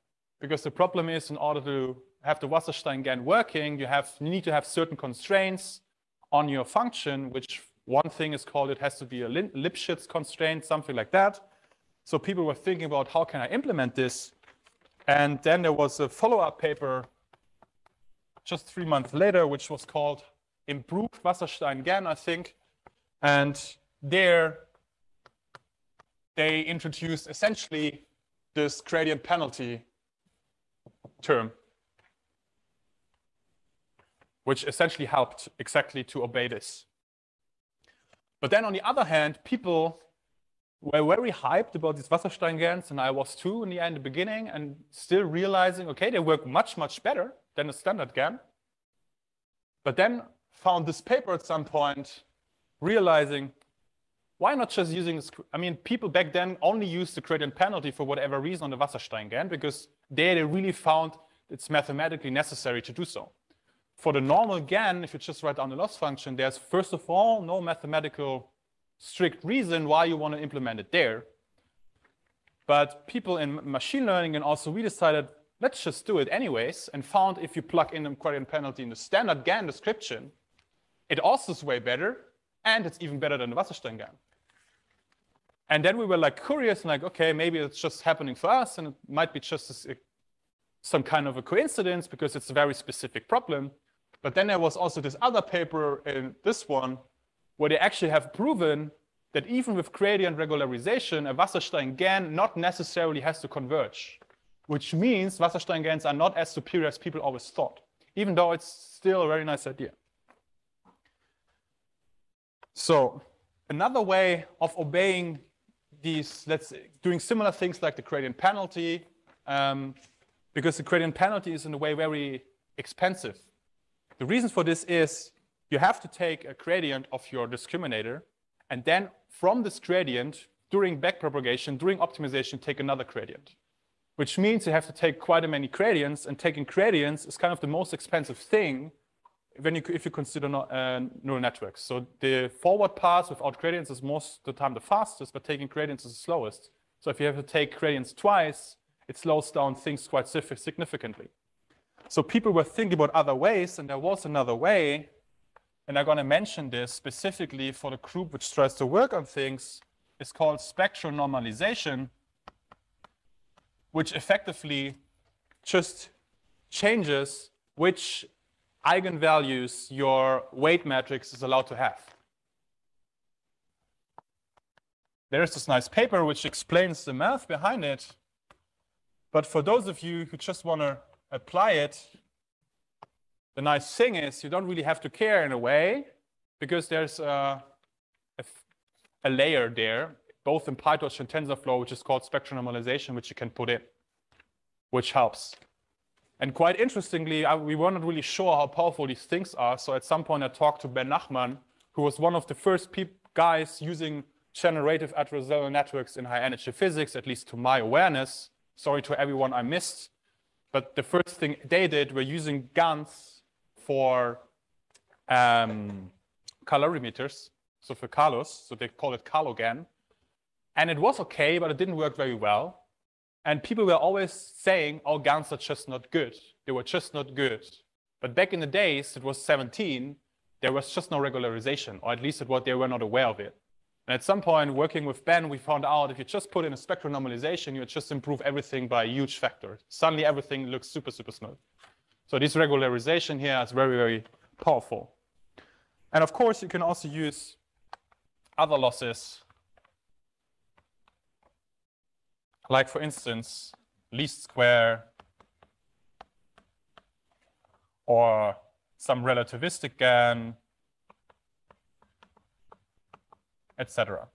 because the problem is in order to have the Wasserstein GAN working, you, have, you need to have certain constraints on your function, which one thing is called it has to be a Lipschitz constraint, something like that. So people were thinking about how can I implement this? And then there was a follow-up paper just three months later, which was called Improved Wasserstein GAN, I think. And there they introduced essentially this gradient penalty term, which essentially helped exactly to obey this. But then on the other hand, people were very hyped about these Wasserstein GANs, and I was too in the end, the beginning, and still realizing, okay, they work much, much better than a standard GAN. But then found this paper at some point, realizing why not just using, I mean, people back then only used the gradient penalty for whatever reason on the Wasserstein GAN because there they really found it's mathematically necessary to do so. For the normal GAN, if you just write down the loss function, there's first of all no mathematical strict reason why you want to implement it there. But people in machine learning and also we decided let's just do it anyways, and found if you plug in a gradient penalty in the standard GAN description, it also is way better, and it's even better than the Wasserstein GAN. And then we were like curious and like, okay, maybe it's just happening for us, and it might be just a, uh, some kind of a coincidence because it's a very specific problem. But then there was also this other paper in this one where they actually have proven that even with gradient regularization, a Wasserstein GAN not necessarily has to converge which means Wasserstein GANs are not as superior as people always thought, even though it's still a very nice idea. So another way of obeying these, let's say, doing similar things like the gradient penalty, um, because the gradient penalty is in a way very expensive. The reason for this is you have to take a gradient of your discriminator, and then from this gradient, during backpropagation, during optimization, take another gradient. Which means you have to take quite a many gradients, and taking gradients is kind of the most expensive thing when you, if you consider uh, neural networks. So the forward pass without gradients is most of the time the fastest, but taking gradients is the slowest. So if you have to take gradients twice, it slows down things quite significantly. So people were thinking about other ways, and there was another way. And I'm going to mention this specifically for the group which tries to work on things. It's called spectral normalization, which effectively just changes which eigenvalues your weight matrix is allowed to have. There's this nice paper which explains the math behind it. But for those of you who just want to apply it, the nice thing is you don't really have to care in a way because there's a, a, a layer there, both in PyTorch and TensorFlow, which is called spectral normalization, which you can put in, which helps. And quite interestingly, I, we were not really sure how powerful these things are. So at some point, I talked to Ben Nachman, who was one of the first guys using generative adversarial networks in high energy physics, at least to my awareness. Sorry to everyone I missed. But the first thing they did were using GANs for um, calorimeters, so for calos, so they call it CaloGAN. And it was okay, but it didn't work very well. And people were always saying, oh, GANs are just not good. They were just not good. But back in the days, it was 17, there was just no regularization, or at least it was, they were not aware of it. And at some point, working with Ben, we found out if you just put in a spectral normalization, you just improve everything by a huge factor. Suddenly, everything looks super, super smooth. So this regularization here is very, very powerful. And of course, you can also use other losses like for instance, least square or some relativistic GAN, etc.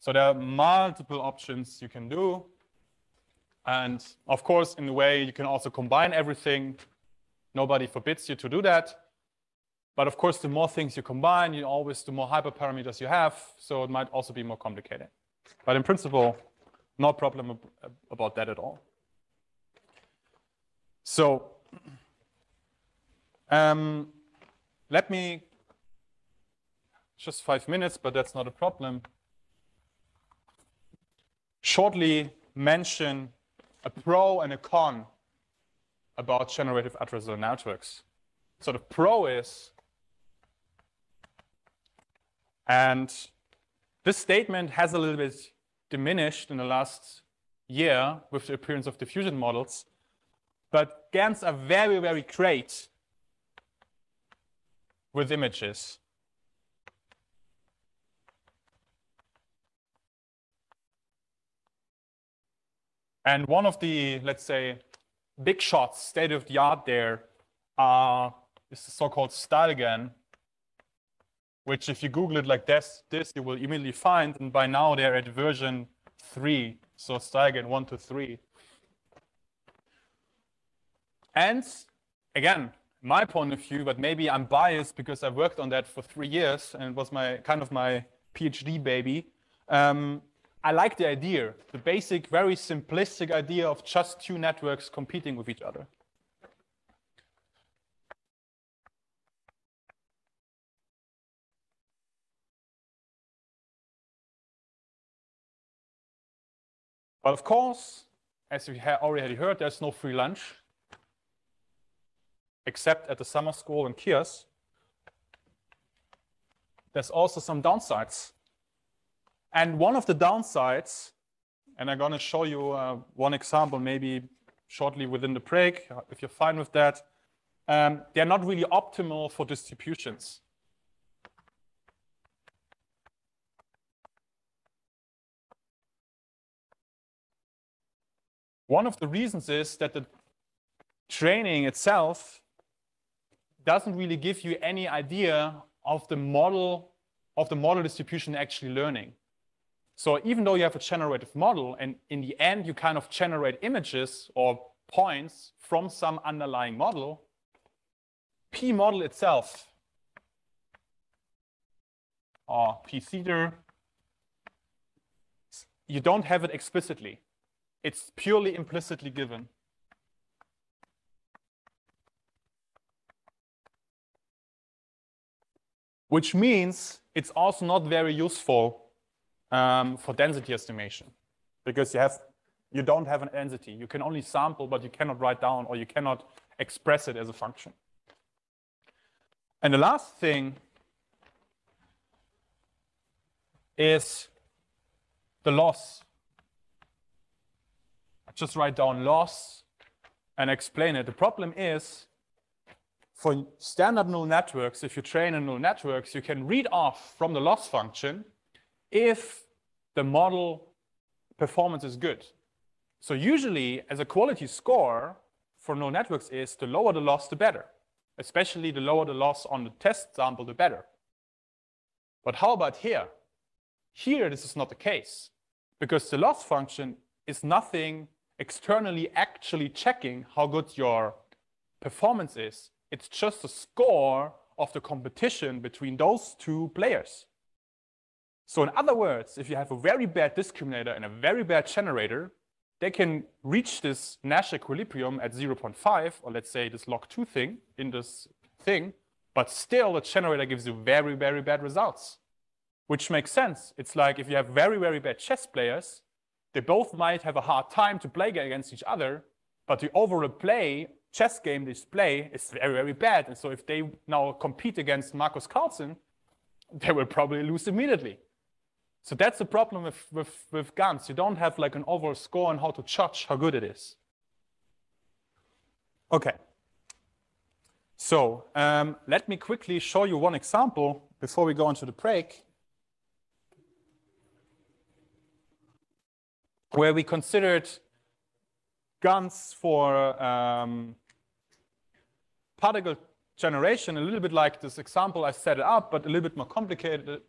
So there are multiple options you can do. And of course, in a way, you can also combine everything. Nobody forbids you to do that. But of course, the more things you combine, you always, the more hyperparameters you have. So it might also be more complicated. But in principle, no problem ab about that at all. So um, let me, just five minutes, but that's not a problem, shortly mention a pro and a con about generative adversarial networks. So the pro is, and this statement has a little bit diminished in the last year with the appearance of diffusion models. But GANs are very, very great with images. And one of the, let's say, big shots, state of the art there, uh, is the so-called StyleGAN, which if you Google it like this, this you will immediately find. And by now they're at version three. So StyleGAN one to three. And again, my point of view, but maybe I'm biased because I worked on that for three years and it was my kind of my PhD baby. Um, I like the idea, the basic, very simplistic idea of just two networks competing with each other. But of course, as we have already heard, there's no free lunch, except at the summer school in KIAS. There's also some downsides. And one of the downsides, and I'm going to show you uh, one example maybe shortly within the break, if you're fine with that, um, they're not really optimal for distributions. One of the reasons is that the training itself doesn't really give you any idea of the model of the model distribution actually learning. So even though you have a generative model and in the end you kind of generate images or points from some underlying model, P model itself or P theta, you don't have it explicitly. It's purely implicitly given. Which means it's also not very useful um, for density estimation because you have you don't have an density. You can only sample, but you cannot write down or you cannot express it as a function. And the last thing is the loss. Just write down loss and explain it. The problem is for standard neural networks, if you train a neural networks, you can read off from the loss function if the model performance is good. So usually as a quality score for neural networks is the lower the loss, the better. Especially the lower the loss on the test sample, the better. But how about here? Here, this is not the case because the loss function is nothing externally actually checking how good your performance is. It's just a score of the competition between those two players. So in other words, if you have a very bad discriminator and a very bad generator, they can reach this Nash equilibrium at 0.5, or let's say this log 2 thing in this thing, but still the generator gives you very, very bad results, which makes sense. It's like if you have very, very bad chess players, they both might have a hard time to play against each other, but the overall play, chess game they play is very, very bad. And so if they now compete against Magnus Carlsen, they will probably lose immediately. So that's the problem with, with, with GANs. You don't have like an overall score on how to judge how good it is. Okay. So um, let me quickly show you one example before we go into the break. Where we considered GANs for um, particle generation, a little bit like this example I set it up, but a little bit more complicated.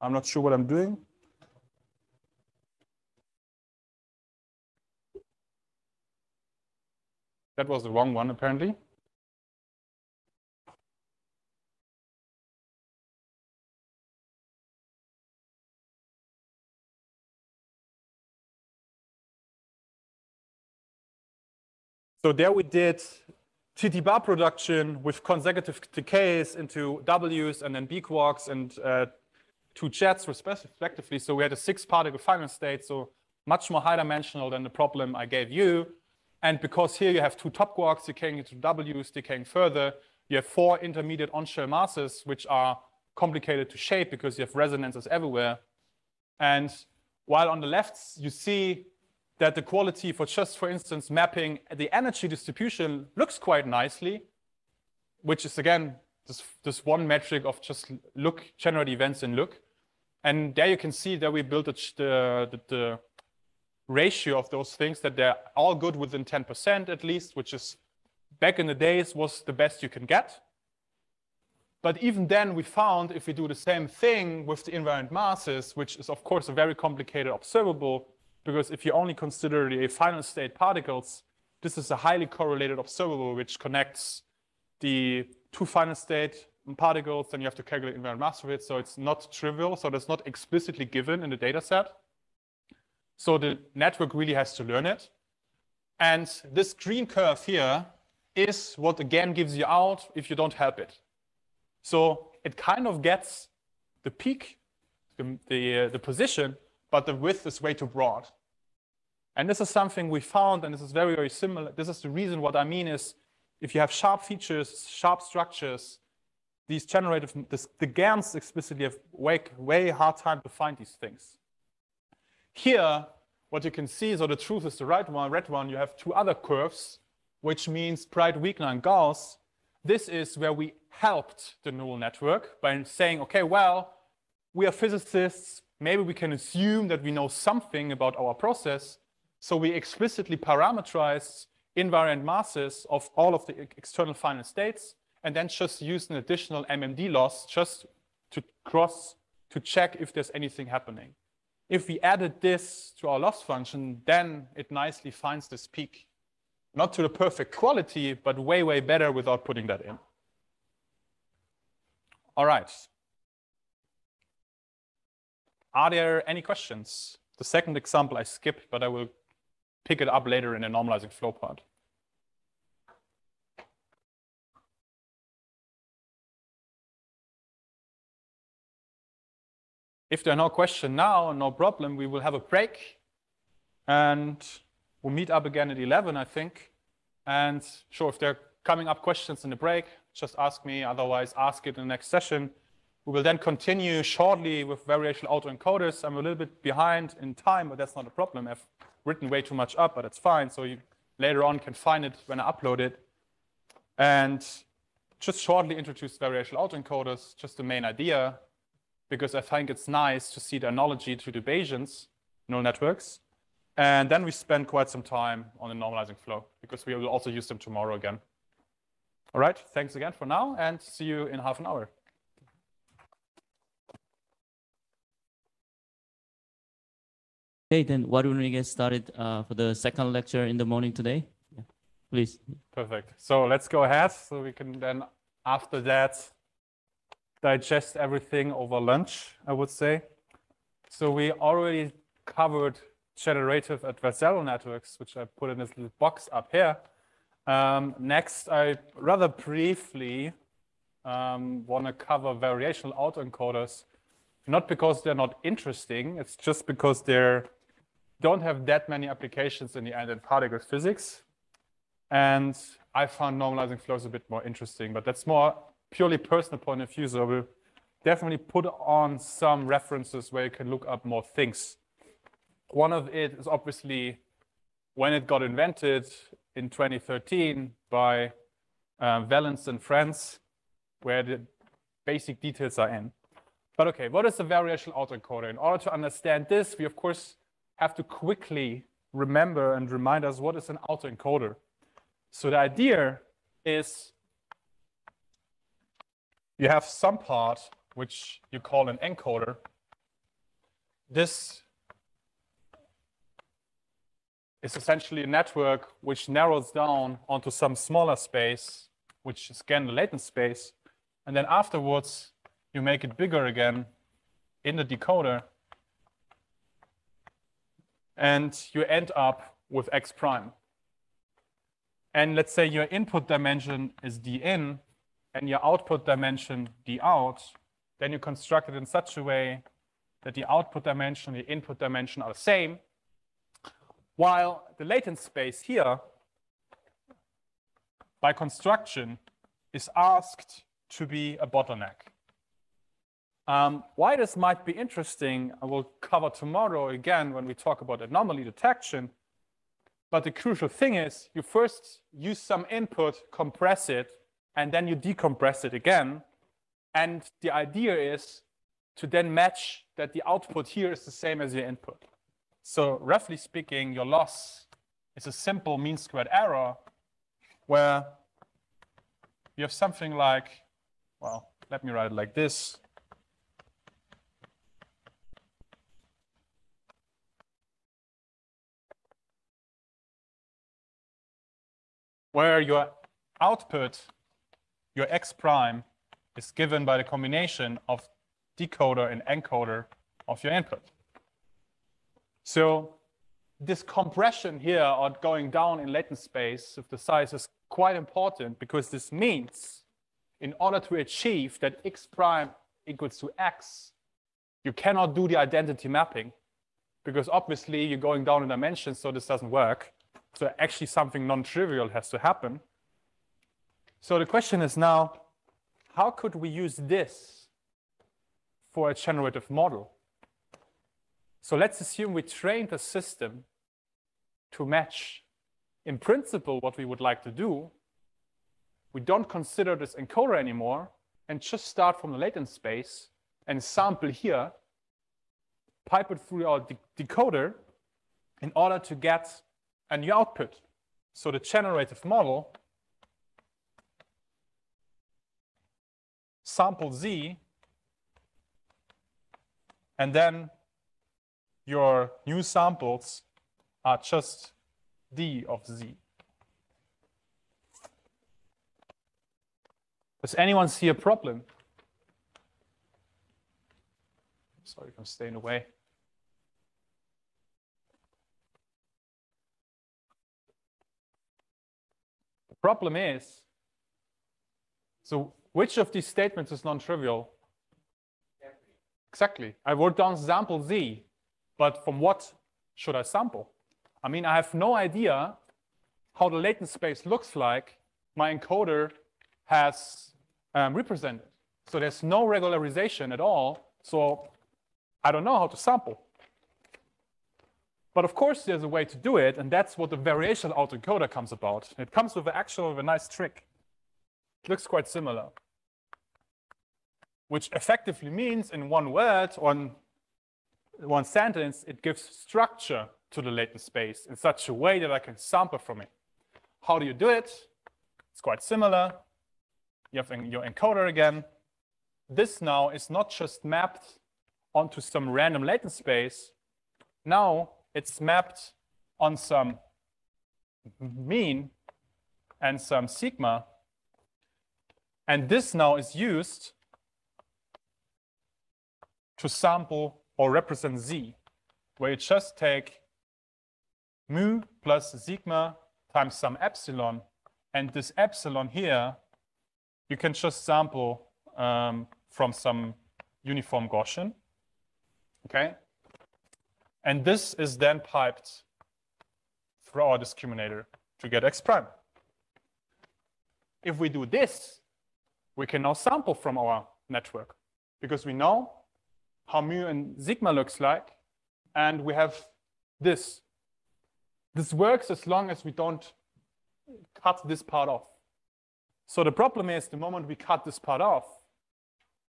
I'm not sure what I'm doing. That was the wrong one, apparently. So there we did TT bar production with consecutive decays into W's and then B quarks and uh, two jets respectively. So we had a six particle final state, so much more high dimensional than the problem I gave you. And because here you have two top quarks decaying into W's, decaying further, you have four intermediate on-shell masses, which are complicated to shape because you have resonances everywhere. And while on the left, you see that the quality for just, for instance, mapping the energy distribution looks quite nicely, which is again, this, this one metric of just look, generate events in look. And there you can see that we built the, the, the ratio of those things that they're all good within 10% at least, which is back in the days was the best you can get. But even then we found if we do the same thing with the invariant masses, which is of course a very complicated observable, because if you only consider the final state particles, this is a highly correlated observable which connects the two final state particles, then you have to calculate invariant mass of it. So it's not trivial. So that's not explicitly given in the data set. So the network really has to learn it. And this green curve here is what again gives you out if you don't help it. So it kind of gets the peak, the, the, uh, the position, but the width is way too broad. And this is something we found, and this is very, very similar. This is the reason what I mean is if you have sharp features, sharp structures, these generative, this, the GANs explicitly have way, way hard time to find these things. Here, what you can see, so the truth is the right one, red one, you have two other curves, which means Breit, Wigner, and Gauss. This is where we helped the neural network by saying, okay, well, we are physicists, maybe we can assume that we know something about our process. So we explicitly parameterized invariant masses of all of the external final states and then just use an additional MMD loss just to cross to check if there's anything happening. If we added this to our loss function, then it nicely finds this peak. Not to the perfect quality, but way, way better without putting that in. All right. are there any questions? The second example I skipped, but I will pick it up later in the normalizing flow part. If there are no questions now, no problem. We will have a break and we'll meet up again at 11, I think. And sure, if there are coming up questions in the break, just ask me. Otherwise, ask it in the next session. We will then continue shortly with variational autoencoders. I'm a little bit behind in time, but that's not a problem. I've written way too much up, but it's fine. So you later on can find it when I upload it. And just shortly introduce variational autoencoders, just the main idea, because I think it's nice to see the analogy to the Bayesians neural networks. And then we spend quite some time on the normalizing flow because we will also use them tomorrow again. All right, thanks again for now and see you in half an hour. Okay, then why don't we get started uh, for the second lecture in the morning today? Yeah, please. Perfect. So let's go ahead so we can then, after that, digest everything over lunch, I would say. So we already covered generative adversarial networks, which I put in this little box up here. Um, next, I rather briefly um, want to cover variational autoencoders, not because they're not interesting, it's just because they don't have that many applications in the end in particle physics. And I found normalizing flows a bit more interesting, but that's more purely personal point of view. So we'll definitely put on some references where you can look up more things. One of it is obviously when it got invented in 2013 by um, Welling and friends, where the basic details are in. But okay, what is a variational autoencoder? In order to understand this, we of course have to quickly remember and remind us what is an autoencoder. So the idea is you have some part which you call an encoder. This is essentially a network which narrows down onto some smaller space, which is again the latent space. And then afterwards, you make it bigger again in the decoder. And you end up with x prime. And let's say your input dimension is d in, and your output dimension d out, then you construct it in such a way that the output dimension and the input dimension are the same, while the latent space here, by construction, is asked to be a bottleneck. Um, why this might be interesting, I will cover tomorrow again when we talk about anomaly detection. But the crucial thing is you first use some input, compress it, and then you decompress it again. And the idea is to then match that the output here is the same as your input. So roughly speaking, your loss is a simple mean squared error where you have something like, well, let me write it like this. Where your output, your x prime, is given by the combination of decoder and encoder of your input. So this compression here or going down in latent space of the size is quite important because this means in order to achieve that x prime equals to x, you cannot do the identity mapping because obviously you're going down in dimensions, so this doesn't work. So actually something non-trivial has to happen. So the question is now, how could we use this for a generative model? So let's assume we trained a system to match, in principle, what we would like to do. We don't consider this encoder anymore and just start from the latent space and sample here, pipe it through our de decoder in order to get a new output. So the generative model sample z and then your new samples are just d of z. Does anyone see a problem? Sorry I'm staying away. Problem is, so which of these statements is non-trivial? Exactly. I wrote down sample z, but from what should I sample? I mean, I have no idea how the latent space looks like my encoder has um, represented. So there's no regularization at all. So I don't know how to sample. But of course, there's a way to do it, and that's what the variational autoencoder comes about. It comes with actual with a nice trick. It looks quite similar, which effectively means in one word, one sentence, it gives structure to the latent space in such a way that I can sample from it. How do you do it? It's quite similar. You have your encoder again. This now is not just mapped onto some random latent space. Now it's mapped on some mean and some sigma. And this now is used to sample or represent z, where you just take mu plus sigma times some epsilon. And this epsilon here, you can just sample um, from some uniform Gaussian. Okay? And this is then piped through our discriminator to get x prime. If we do this, we can now sample from our network because we know how mu and sigma looks like, and we have this. This works as long as we don't cut this part off. So the problem is the moment we cut this part off,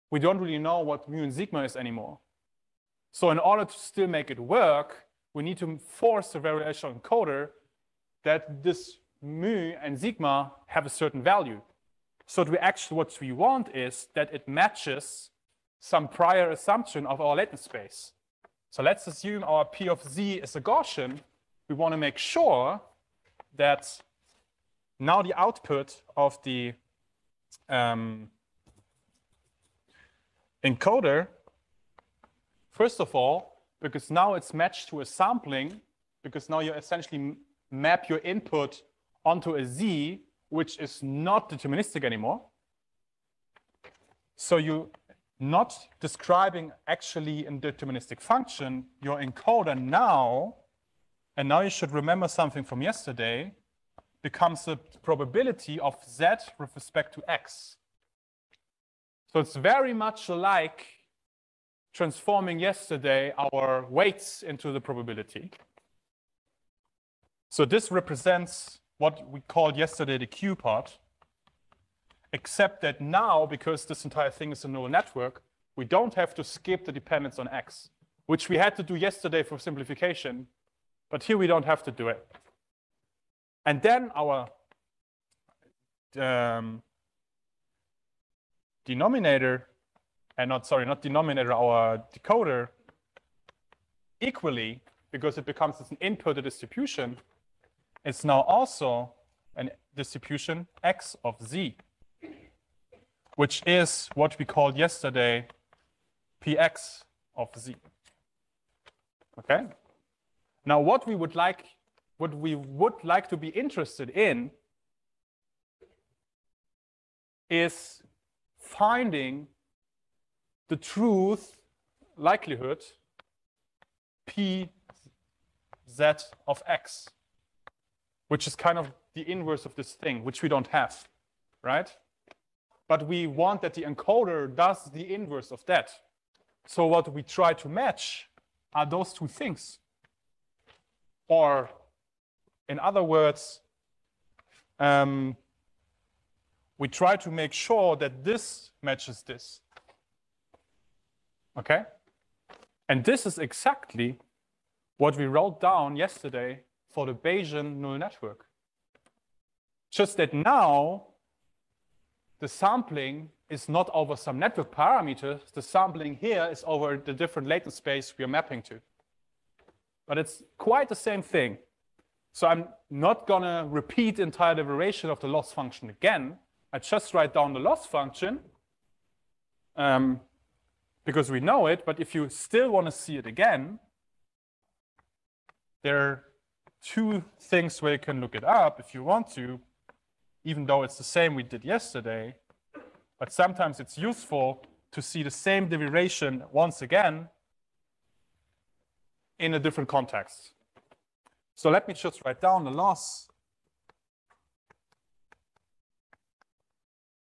we don't really know what mu and sigma is anymore. So in order to still make it work, we need to force the variational encoder that this mu and sigma have a certain value. So we actually, what we want is that it matches some prior assumption of our latent space. So let's assume our P of Z is a Gaussian. We want to make sure that now the output of the um, encoder First of all, because now it's matched to a sampling, because now you essentially map your input onto a z, which is not deterministic anymore. So you're not describing actually a deterministic function, your encoder now, and now you should remember something from yesterday, becomes a probability of z with respect to x. So it's very much like transforming yesterday our weights into the probability. So this represents what we called yesterday the Q part, except that now, because this entire thing is a neural network, we don't have to skip the dependence on X, which we had to do yesterday for simplification, but here we don't have to do it. And then our um, denominator and not, sorry, not denominator, our decoder equally, because it becomes an input distribution, it's now also a distribution x of z, which is what we called yesterday px of z. Okay? Now, what we would like, what we would like to be interested in is finding the truth likelihood p z of x, which is kind of the inverse of this thing, which we don't have, right? But we want that the encoder does the inverse of that. So what we try to match are those two things. Or in other words, um, we try to make sure that this matches this. Okay? And this is exactly what we wrote down yesterday for the Bayesian neural network. Just that now the sampling is not over some network parameters. The sampling here is over the different latent space we are mapping to. But it's quite the same thing. So I'm not going to repeat entire derivation of the loss function again. I just write down the loss function. Um, because we know it, but if you still want to see it again, there are two things where you can look it up if you want to, even though it's the same we did yesterday. But sometimes it's useful to see the same derivation once again in a different context. So let me just write down the loss.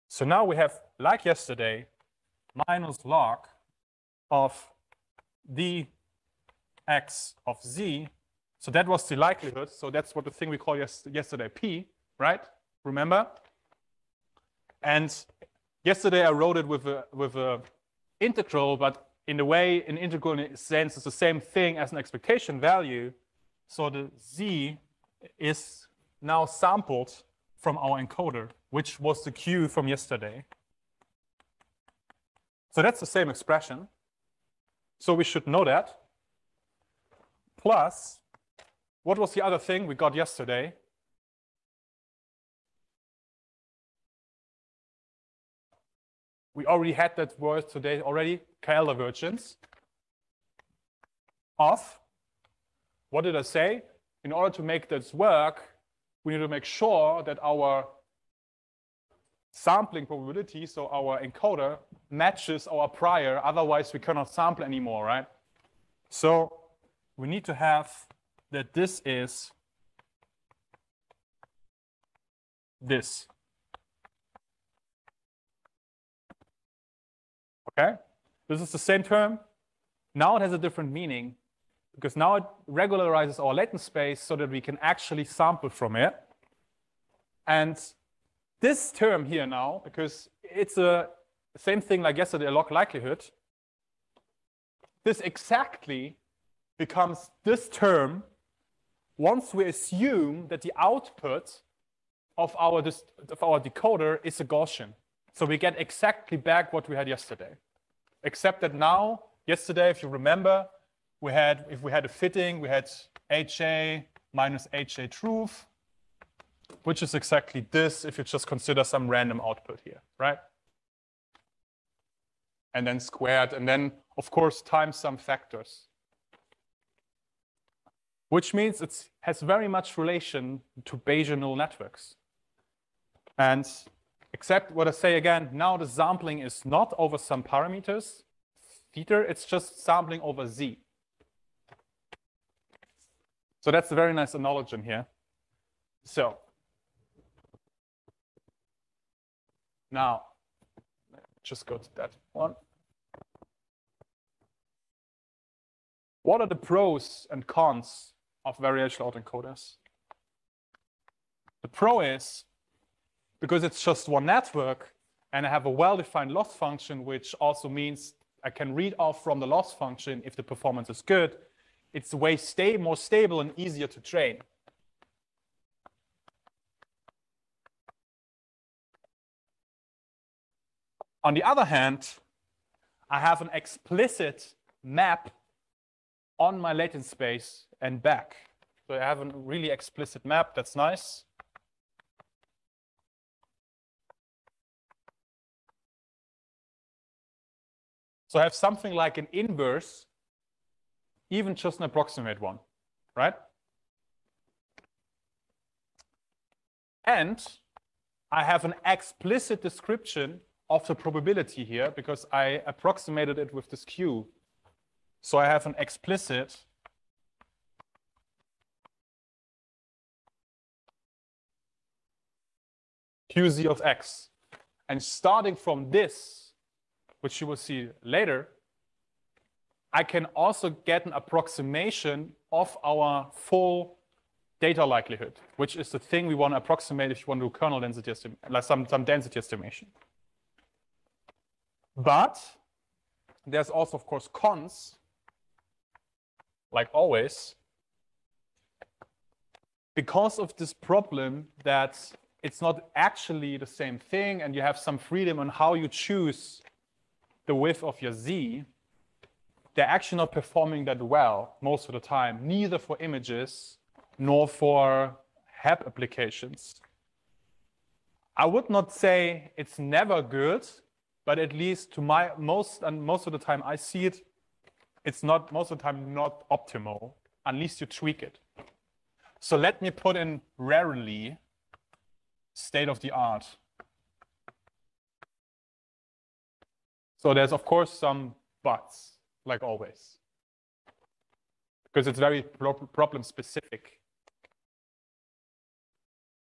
So now we have, like yesterday, minus log of dx of z. So that was the likelihood. So that's what the thing we call yes, yesterday p, right? Remember? And yesterday I wrote it with a with a integral, but in a way an integral in a sense is the same thing as an expectation value. So the z is now sampled from our encoder, which was the q from yesterday. So that's the same expression. So we should know that. Plus, what was the other thing we got yesterday? We already had that word today already, KL divergence of, what did I say? In order to make this work, we need to make sure that our sampling probability, so our encoder, matches our prior, otherwise we cannot sample anymore, right? So we need to have that this is this. Okay? This is the same term. Now it has a different meaning because now it regularizes our latent space so that we can actually sample from it. And this term here now, because it's a same thing like yesterday, a log likelihood, this exactly becomes this term once we assume that the output of our, of our decoder is a Gaussian. So we get exactly back what we had yesterday. Except that now, yesterday, if you remember, we had, if we had a fitting, we had HA minus HA truth, which is exactly this if you just consider some random output here, right? And then squared, and then, of course, times some factors which means it has very much relation to Bayesian neural networks. And except what I say again, now the sampling is not over some parameters, theta, it's just sampling over z. So that's a very nice analogy here. So now, just go to that one. What are the pros and cons of variational autoencoders. The pro is because it's just one network and I have a well-defined loss function, which also means I can read off from the loss function if the performance is good. It's way stay more stable and easier to train. On the other hand, I have an explicit map on my latent space and back. So I have a really explicit map. That's nice. So I have something like an inverse, even just an approximate one, right? And I have an explicit description of the probability here because I approximated it with this Q. So I have an explicit qz of x. And starting from this, which you will see later, I can also get an approximation of our full data likelihood, which is the thing we want to approximate if you want to do kernel density estimation, like some, some density estimation. But there's also, of course, cons, like always, because of this problem that it's not actually the same thing and you have some freedom on how you choose the width of your Z, they're actually not performing that well most of the time, neither for images nor for HEP applications. I would not say it's never good, but at least to my most and most of the time I see it, it's not most of the time not optimal unless you tweak it. So let me put in rarely state of the art. So there's of course some buts, like always, because it's very pro problem specific.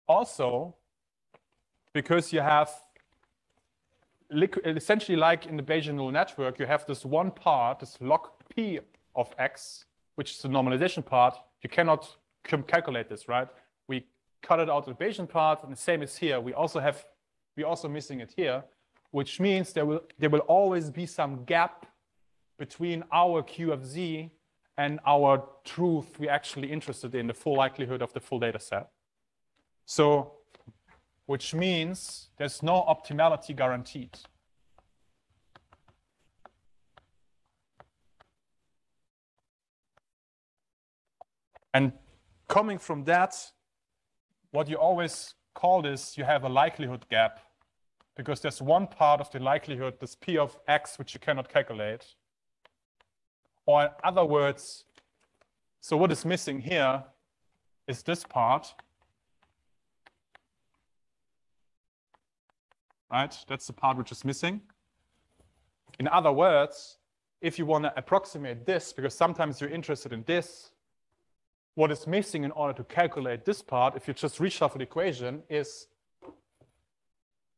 Also, because you have essentially like in the Bayesian neural network, you have this one part, this log p of x, which is the normalization part. You cannot calculate this, right? We cut it out of the Bayesian part, and the same is here. We also have, we also missing it here, which means there will there will always be some gap between our Q of z and our truth we're actually interested in, the full likelihood of the full data set. So which means there's no optimality guaranteed. And coming from that, what you always call this, you have a likelihood gap because there's one part of the likelihood, this P of X, which you cannot calculate. Or in other words, so what is missing here is this part. Right? That's the part which is missing. In other words, if you want to approximate this, because sometimes you're interested in this, what is missing in order to calculate this part, if you just reshuffle the equation, is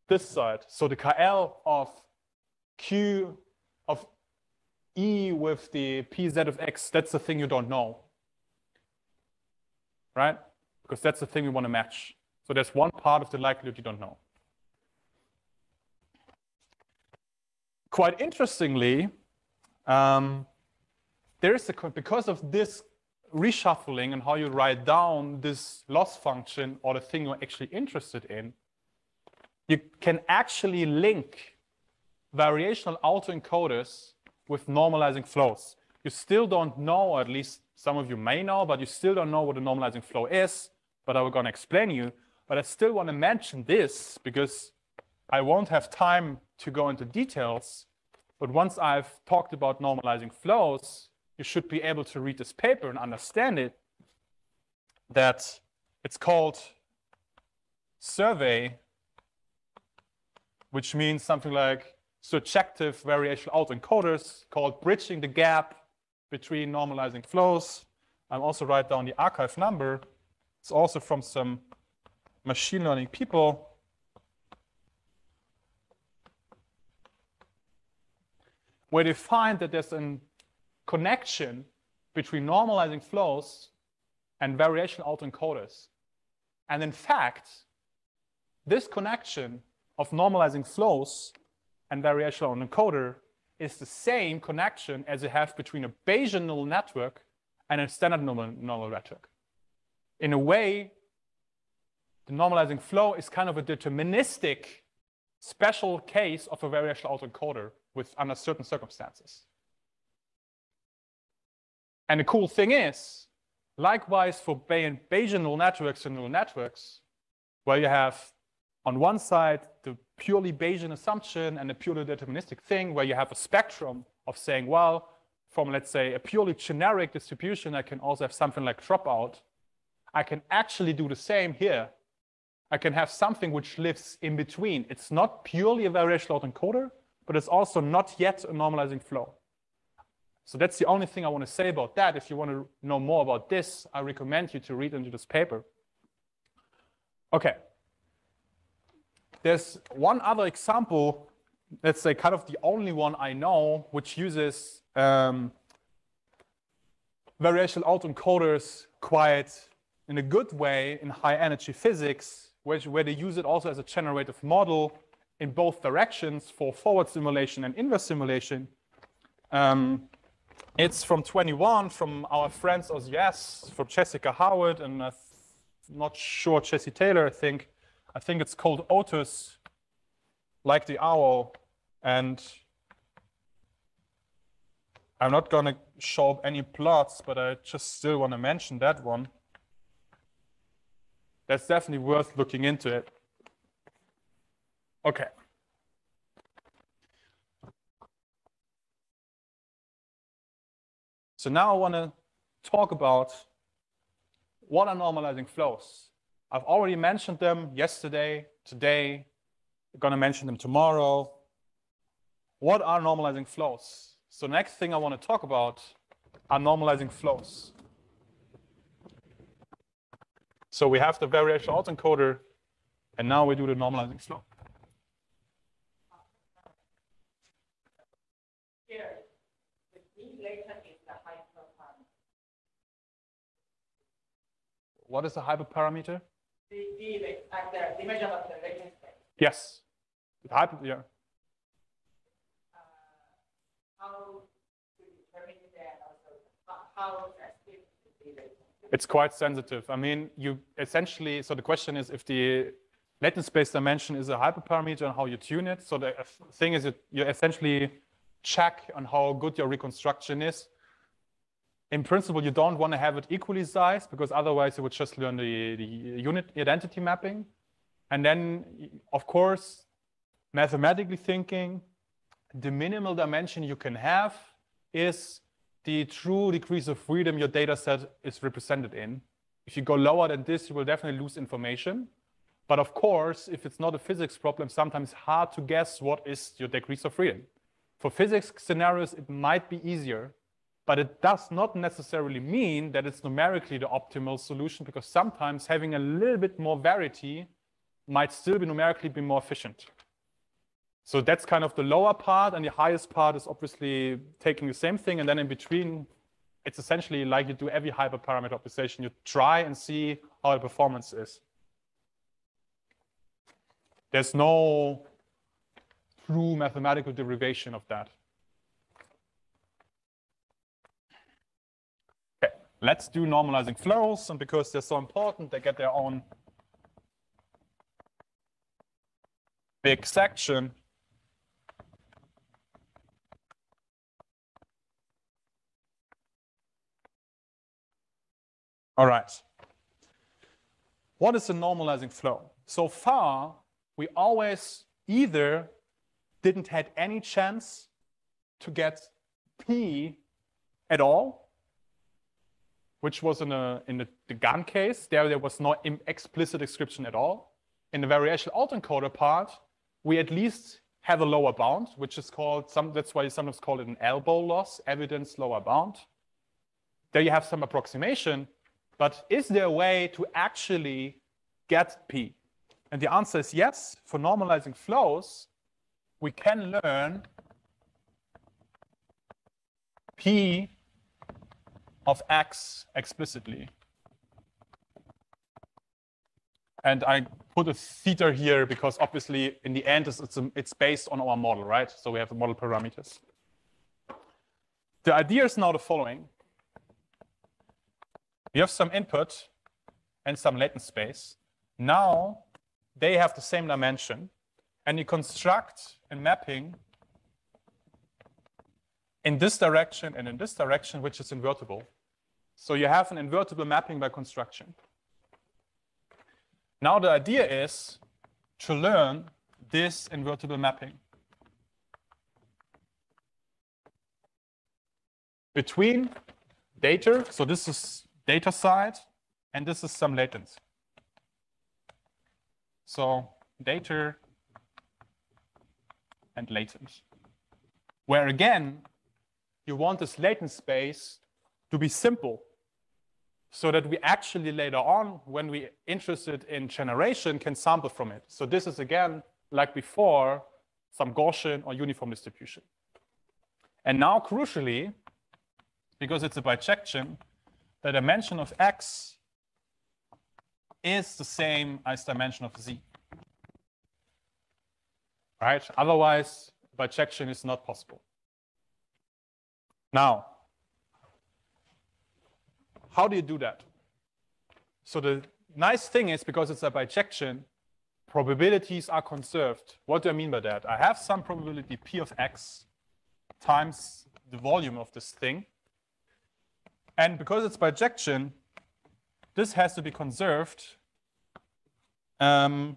this side. So the KL of Q of E with the PZ of X, that's the thing you don't know. Right? Because that's the thing we want to match. So there's one part of the likelihood you don't know. Quite interestingly, um, there is a, because of this reshuffling and how you write down this loss function or the thing you're actually interested in, you can actually link variational autoencoders with normalizing flows. You still don't know, or at least some of you may know, but you still don't know what a normalizing flow is, but I'm going to explain you. But I still want to mention this because I won't have time to go into details. But once I've talked about normalizing flows, you should be able to read this paper and understand it that it's called SurVAE, which means something like surjective variational autoencoders called bridging the gap between normalizing flows. I'll also write down the arXiv number. It's also from some machine learning people. Where they find that there's a connection between normalizing flows and variational autoencoders. And in fact, this connection of normalizing flows and variational autoencoder is the same connection as you have between a Bayesian neural network and a standard neural, neural network. In a way, the normalizing flow is kind of a deterministic special case of a variational autoencoder with under certain circumstances. And the cool thing is, likewise for Bayesian neural networks and neural networks, where you have on one side the purely Bayesian assumption and a purely deterministic thing, where you have a spectrum of saying, well, from let's say a purely generic distribution, I can also have something like dropout. I can actually do the same here. I can have something which lives in between. It's not purely a variational autoencoder, but it's also not yet a normalizing flow. So that's the only thing I want to say about that. If you want to know more about this, I recommend you to read into this paper. Okay. There's one other example, let's say kind of the only one I know, which uses um, variational autoencoders quite in a good way in high energy physics, where, where they use it also as a generative model in both directions for forward simulation and inverse simulation. Um, it's from 21 from our friends OSUS, from Jessica Howard, and I'm not sure Jesse Thaler, I think. I think it's called Otus, like the owl. And I'm not going to show up any plots, but I just still want to mention that one. That's definitely worth looking into it. Okay. So now I want to talk about what are normalizing flows. I've already mentioned them yesterday, today, I'm going to mention them tomorrow. What are normalizing flows? So next thing I want to talk about are normalizing flows. So we have the variational autoencoder, and now we do the normalizing flow. What is the hyperparameter? The at the dimension of the latent space. Yes. The hyper, yeah. Uh, how to determine that also, how, how sensitive is the D latent? It's quite sensitive. I mean, you essentially, so the question is if the latent space dimension is a hyperparameter and how you tune it. So the thing is, you, you essentially check on how good your reconstruction is. In principle, you don't want to have it equally sized because otherwise you would just learn the, the unit identity mapping. And then, of course, mathematically thinking, the minimal dimension you can have is the true degrees of freedom your data set is represented in. If you go lower than this, you will definitely lose information. But of course, if it's not a physics problem, sometimes hard to guess what is your degrees of freedom. For physics scenarios, it might be easier, but it does not necessarily mean that it's numerically the optimal solution because sometimes having a little bit more variety might still be numerically be more efficient. So that's kind of the lower part, and the highest part is obviously taking the same thing, and then in between, it's essentially like you do every hyperparameter optimization. You try and see how the performance is. There's no true mathematical derivation of that. Okay, let's do normalizing flows, and because they're so important, they get their own big section. All right. What is a normalizing flow? So far, we always either didn't had any chance to get P at all, which was in, a, in the, the case. There, there was no explicit description at all. In the variation autoencoder part, we at least have a lower bound, which is called, some, that's why you sometimes call it an ELBO loss, evidence lower bound. There you have some approximation, but is there a way to actually get P? And the answer is yes. For normalizing flows, we can learn P of X explicitly. And I put a theta here because obviously in the end it's, it's, a, it's based on our model, right? So we have the model parameters. The idea is now the following. You have some input and some latent space. Now they have the same dimension, and you construct a mapping in this direction and in this direction, which is invertible. So you have an invertible mapping by construction. Now the idea is to learn this invertible mapping between data, so this is data side, and this is some latent. So data and latent. Where again, you want this latent space to be simple so that we actually later on, when we're interested in generation, can sample from it. So this is again, like before, some Gaussian or uniform distribution. And now crucially, because it's a bijection, the dimension of x is the same as dimension of z. Right? Otherwise, bijection is not possible. Now, how do you do that? So the nice thing is because it's a bijection, probabilities are conserved. What do I mean by that? I have some probability p of x times the volume of this thing. And because it's bijection, this has to be conserved um,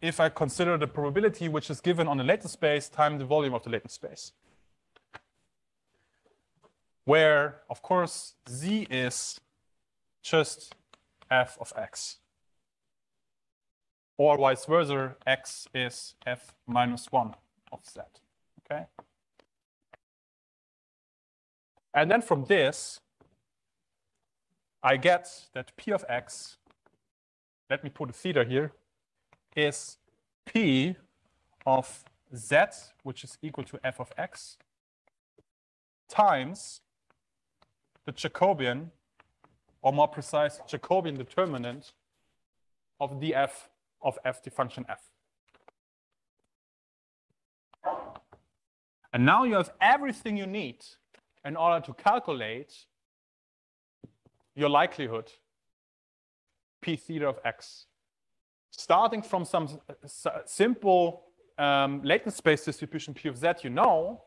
if I consider the probability which is given on the latent space times the volume of the latent space. Where, of course, z is just f of x. Or vice versa, x is f minus 1 of z. Okay? And then from this, I get that p of x, let me put a theta here, is p of z, which is equal to f of x, times the Jacobian, or more precise, Jacobian determinant of df of f, the function f. And now you have everything you need in order to calculate your likelihood p theta of x. Starting from some simple um, latent space distribution p of z you know,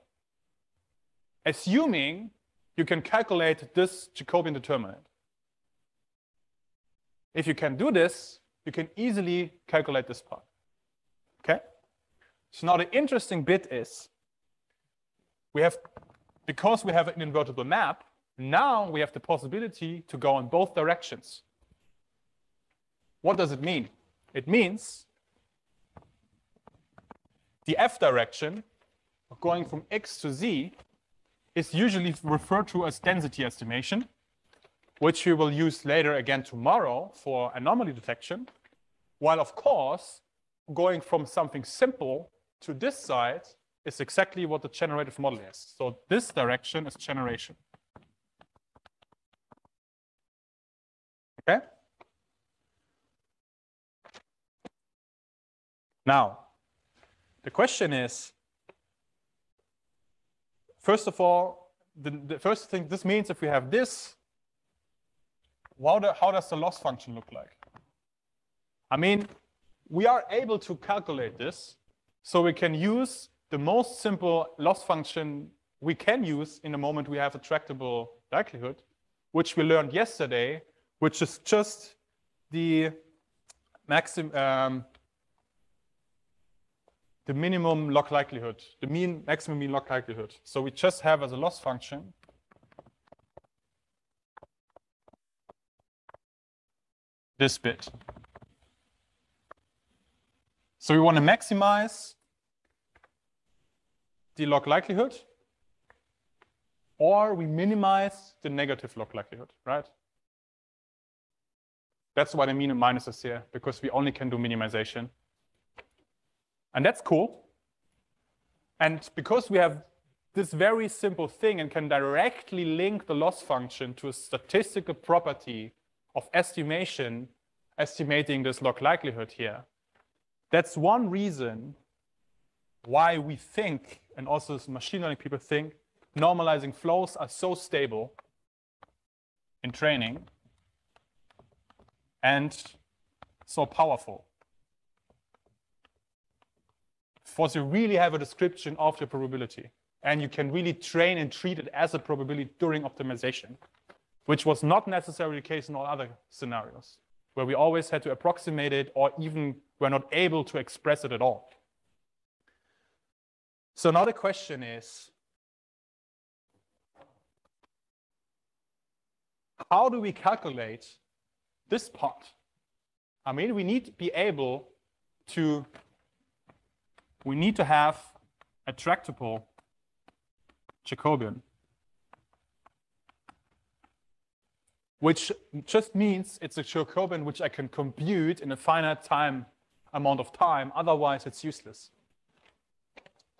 assuming you can calculate this Jacobian determinant. If you can do this, you can easily calculate this part. Okay? So now the interesting bit is we have, because we have an invertible map, now we have the possibility to go in both directions. What does it mean? It means the f direction going from x to z is usually referred to as density estimation, which we will use later again tomorrow for anomaly detection. While of course, going from something simple to this side is exactly what the generative model is. So this direction is generation. Okay? Now, the question is, first of all, the, the first thing this means if we have this, how, do, how does the loss function look like? I mean, we are able to calculate this, so we can use the most simple loss function we can use in the moment we have a tractable likelihood, which we learned yesterday, which is just the maximum, um, the minimum log likelihood, the mean maximum mean log likelihood. So we just have as a loss function this bit. So we want to maximize the log likelihood, or we minimize the negative log likelihood, right? That's why the mean and minus is here, because we only can do minimization. And that's cool. And because we have this very simple thing and can directly link the loss function to a statistical property of estimation, estimating this log likelihood here, that's one reason why we think, and also machine learning people think, normalizing flows are so stable in training and so powerful. Because you really have a description of your probability, and you can really train and treat it as a probability during optimization, which was not necessarily the case in all other scenarios, where we always had to approximate it or even were not able to express it at all. So now the question is, how do we calculate this part? I mean, we need to be able to, we need to have a tractable Jacobian, which just means it's a Jacobian which I can compute in a finite time amount of time. Otherwise, it's useless.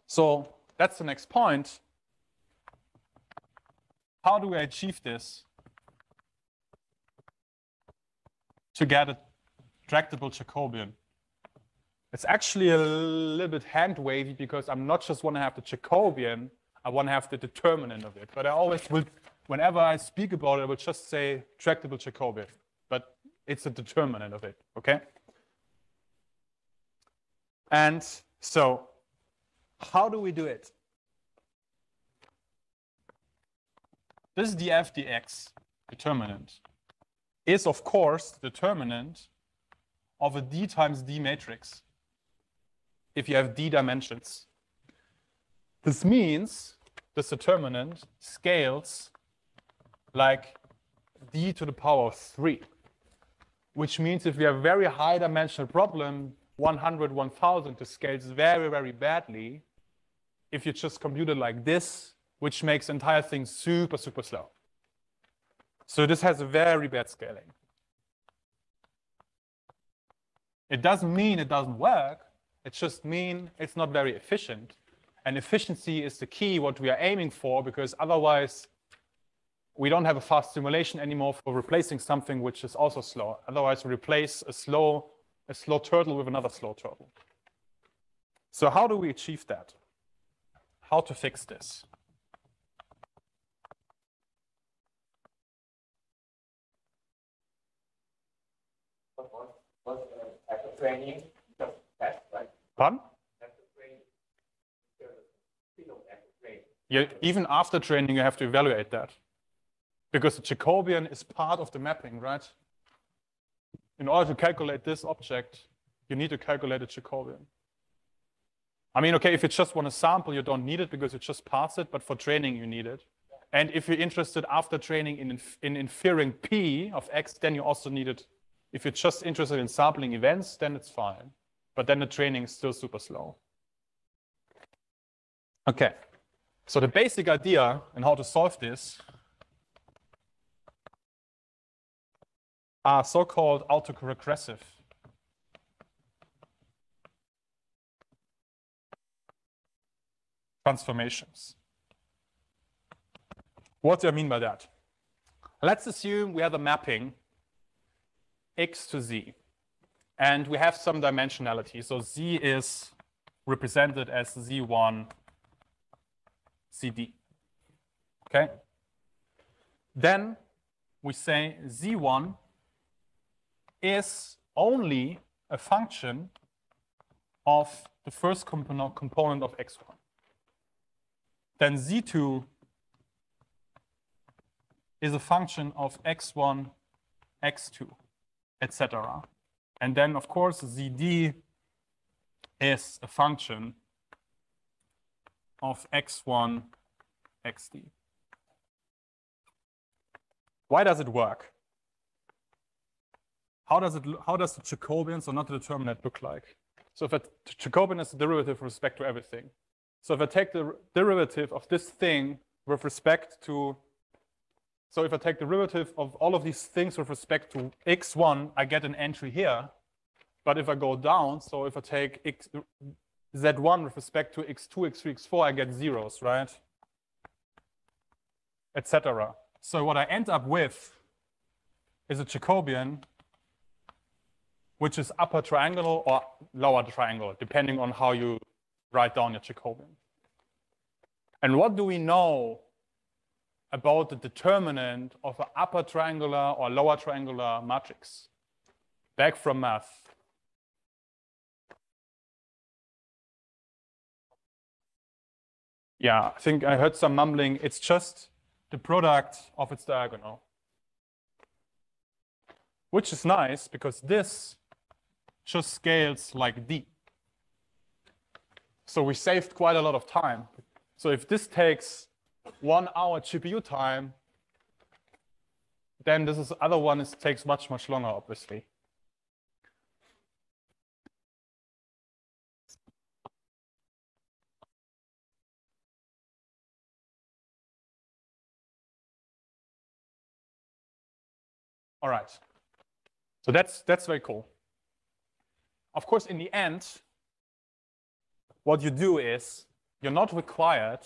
So that's the next point. How do we achieve this to get a tractable Jacobian? It's actually a little bit hand wavy because I'm not just want to have the Jacobian, I want to have the determinant of it. But I always will, whenever I speak about it, I will just say tractable Jacobian. But it's a determinant of it, okay? And so how do we do it? This is df dx determinant is, of course, the determinant of a d times d matrix if you have d dimensions. This means this determinant scales like d to the power of 3, which means if we have a very high dimensional problem, 100, 1000, this scales very, very badly if you just compute it like this, which makes entire thing super, super slow. So this has a very bad scaling. It doesn't mean it doesn't work. It just means it's not very efficient. And efficiency is the key, what we are aiming for, because otherwise we don't have a fast simulation anymore for replacing something which is also slow. Otherwise, we replace a slow, a slow turtle with another slow turtle. So how do we achieve that? How to fix this? After training, right? Pardon? Even after training, you have to evaluate that. Because the Jacobian is part of the mapping, right? In order to calculate this object, you need to calculate a Jacobian. I mean, okay, if you just want to sample, you don't need it because you just pass it, but for training, you need it. And if you're interested after training in, inf in inferring P of X, then you also need it. If you're just interested in sampling events, then it's fine. But then the training is still super slow. Okay, so the basic idea and how to solve this are so-called autoregressive transformations. What do I mean by that? Let's assume we have a mapping x to z, and we have some dimensionality. So z is represented as z1 cd. Okay? Then we say z1 is only a function of the first component, component of x1. Then z2 is a function of x1, x2, etc. And then, of course, zd is a function of x1, xd. Why does it work? How does it how does the Jacobian, so not the determinant, look like? So if a Jacobian is the derivative with respect to everything. So if I take the derivative of this thing with respect to, so if I take the derivative of all of these things with respect to x1, I get an entry here. But if I go down, so if I take x, z1 with respect to x2, x3, x4, I get zeros, right? Etc. So what I end up with is a Jacobian which is upper triangular or lower triangle, depending on how you write down your Jacobian. And what do we know about the determinant of an upper triangular or lower triangular matrix? Back from math. Yeah, I think I heard some mumbling. It's just the product of its diagonal. Which is nice because this just scales like D. So we saved quite a lot of time. So if this takes one hour GPU time, then this is other one is, takes much, much longer, obviously. All right. So that's that's very cool. Of course, in the end, what you do is you're not required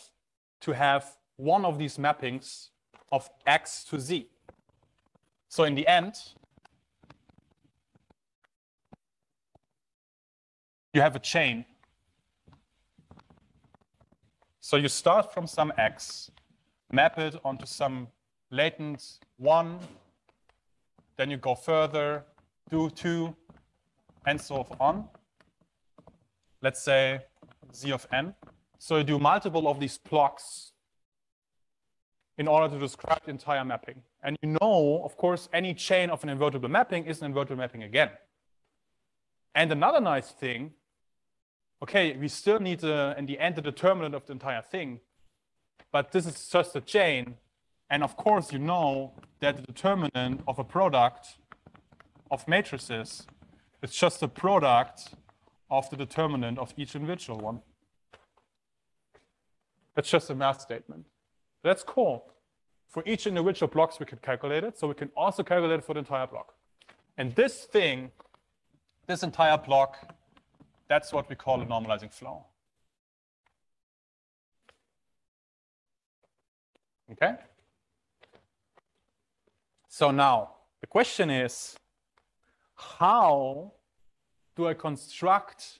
to have one of these mappings of x to z. So in the end, you have a chain. So you start from some x, map it onto some latent 1, then you go further, do 2, and so on. Let's say z of n. So you do multiple of these blocks in order to describe the entire mapping. And you know, of course, any chain of an invertible mapping is an invertible mapping again. And another nice thing, okay, we still need, a, in the end, the determinant of the entire thing, but this is just a chain, And of course, you know that the determinant of a product of matrices is just a product of the determinant of each individual one. That's just a math statement. That's cool. For each individual blocks, we can calculate it. So we can also calculate it for the entire block. And this thing, this entire block, that's what we call a normalizing flow. Okay? So now the question is, how do I construct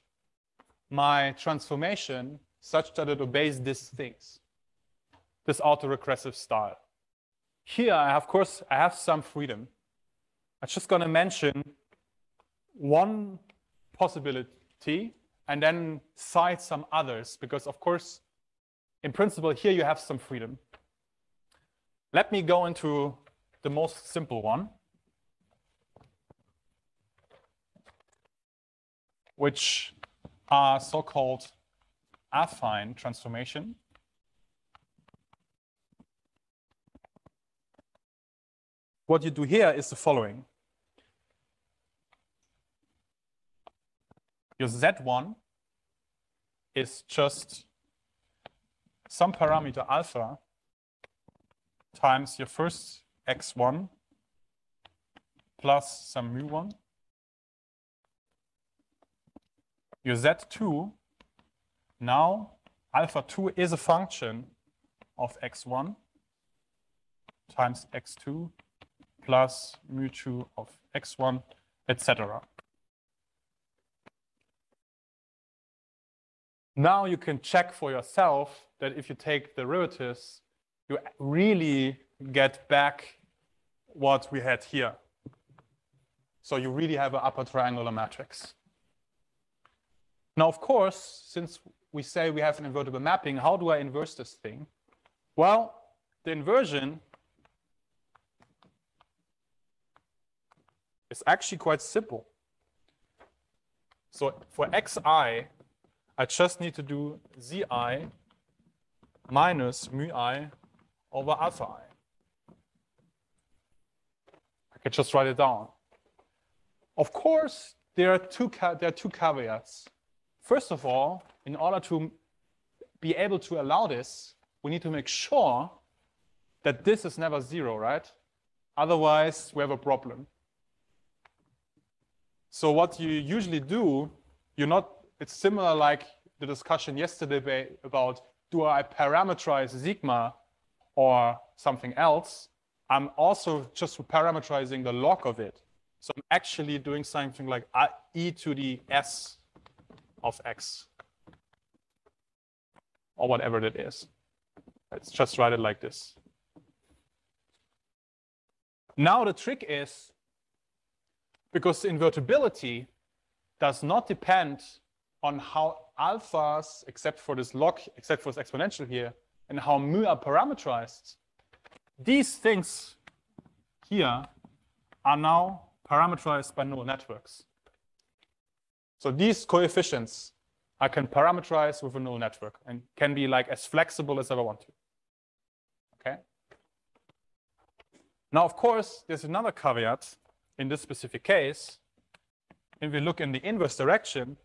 my transformation such that it obeys these things, this autoregressive style? Here, I, of course, I have some freedom. I'm just going to mention one possibility and then cite some others because, of course, in principle, here you have some freedom. Let me go into the most simple one, which are so-called affine transformation. What you do here is the following. Your Z1 is just some parameter alpha times your first x1 plus some mu1. Your z2, now alpha 2 is a function of x1 times x2 plus mu2 of x1, etc. Now you can check for yourself that if you take derivatives, you really get back what we had here. So you really have an upper triangular matrix. Now, of course, since we say we have an invertible mapping, how do I inverse this thing? Well, the inversion is actually quite simple. So for xi, I just need to do zi minus mu i over alpha i. I can just write it down. Of course, there are two, there are two caveats. First of all, in order to be able to allow this, we need to make sure that this is never zero, right? Otherwise, we have a problem. So what you usually do, you're not, it's similar like the discussion yesterday about do I parameterize sigma or something else? I'm also just parameterizing the log of it. So I'm actually doing something like uh, e to the s of x or whatever it is. Let's just write it like this. Now the trick is, because invertibility does not depend on how alphas, except for this log, except for this exponential here, and how mu are parameterized, these things here are now parameterized by neural networks. So these coefficients I can parameterize with a neural network and can be like as flexible as I want to. Okay. Now, of course, there's another caveat in this specific case. If we look in the inverse direction,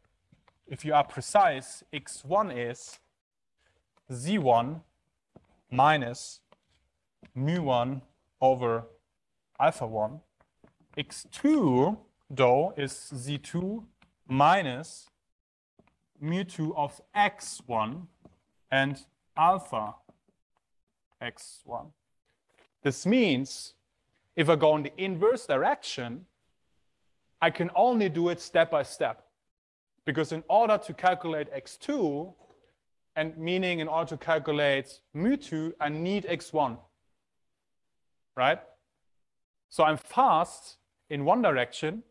if you are precise, x1 is z1 minus mu1 over alpha 1. x2, though, is z2 minus mu2 of x1 and alpha x1. This means if I go in the inverse direction, I can only do it step by step. Because in order to calculate x2, and meaning in order to calculate mu2, I need x1, right? So I'm fast in one direction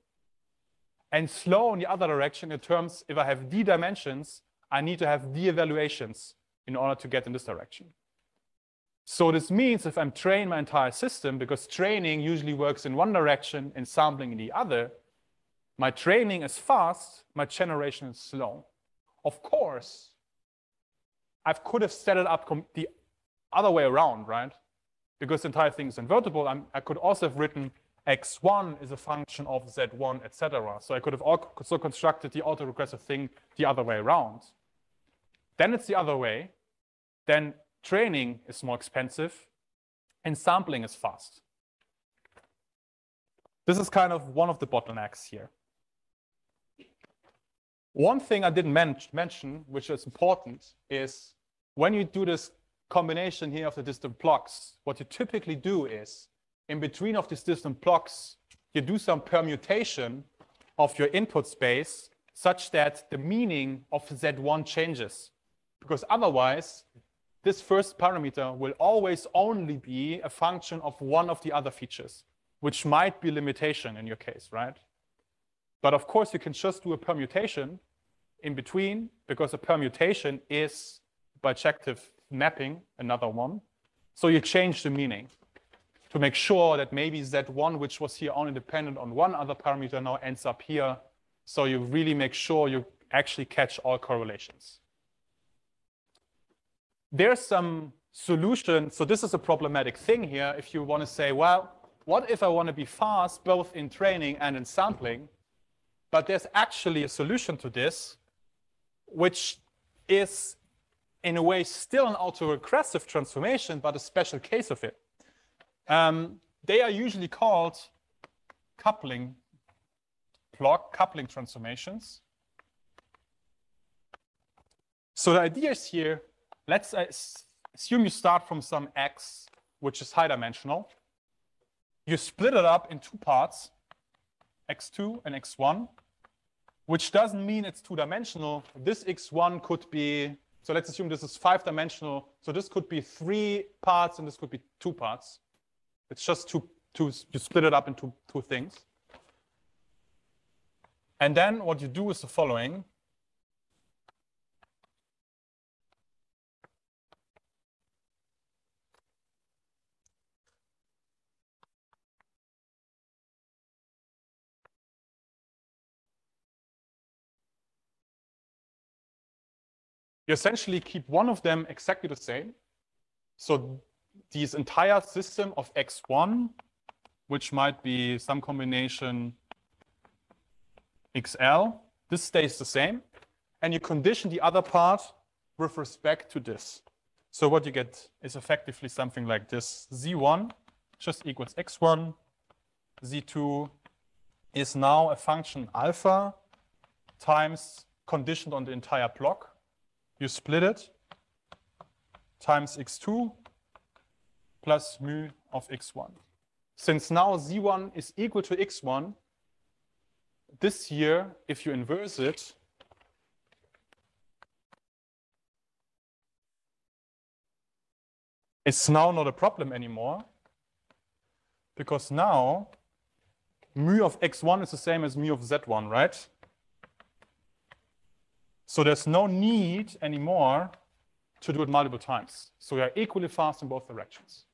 and slow in the other direction in terms, if I have d dimensions, I need to have d evaluations in order to get in this direction. So this means if I'm training my entire system, because training usually works in one direction and sampling in the other, my training is fast, my generation is slow. Of course, I could have set it up the other way around, right? because the entire thing is invertible, I'm, I could also have written x1 is a function of z1, etc. So I could have also constructed the autoregressive thing the other way around. Then it's the other way. Then training is more expensive and sampling is fast. This is kind of one of the bottlenecks here. One thing I didn't men mention, which is important, is when you do this combination here of the distant blocks, what you typically do is in between of these distant blocks, you do some permutation of your input space such that the meaning of Z1 changes. Because otherwise, this first parameter will always only be a function of one of the other features, which might be limitation in your case, right? But of course, you can just do a permutation in between because a permutation is bijective mapping, another one. So you change the meaning to make sure that maybe Z1, which was here only dependent on one other parameter, now ends up here. So you really make sure you actually catch all correlations. There's some solution. So this is a problematic thing here. If you want to say, well, what if I want to be fast both in training and in sampling? But there's actually a solution to this, which is in a way still an autoregressive transformation, but a special case of it. Um, they are usually called coupling block, coupling transformations. So the idea is here, let's uh, assume you start from some x, which is high dimensional. You split it up in two parts, x2 and x1, which doesn't mean it's two dimensional. This x1 could be, so let's assume this is five dimensional. So this could be three parts and this could be two parts. It's just two, two, you split it up into two things. And then what you do is the following. You essentially keep one of them exactly the same. So this entire system of x1, which might be some combination xl, this stays the same. And you condition the other part with respect to this. So what you get is effectively something like this. z1 just equals x1. z2 is now a function alpha times conditioned on the entire block. You split it times x2 plus mu of x1. Since now z1 is equal to x1, this here, if you inverse it, it's now not a problem anymore because now mu of x1 is the same as mu of z1, right? So there's no need anymore to do it multiple times. So we are equally fast in both directions.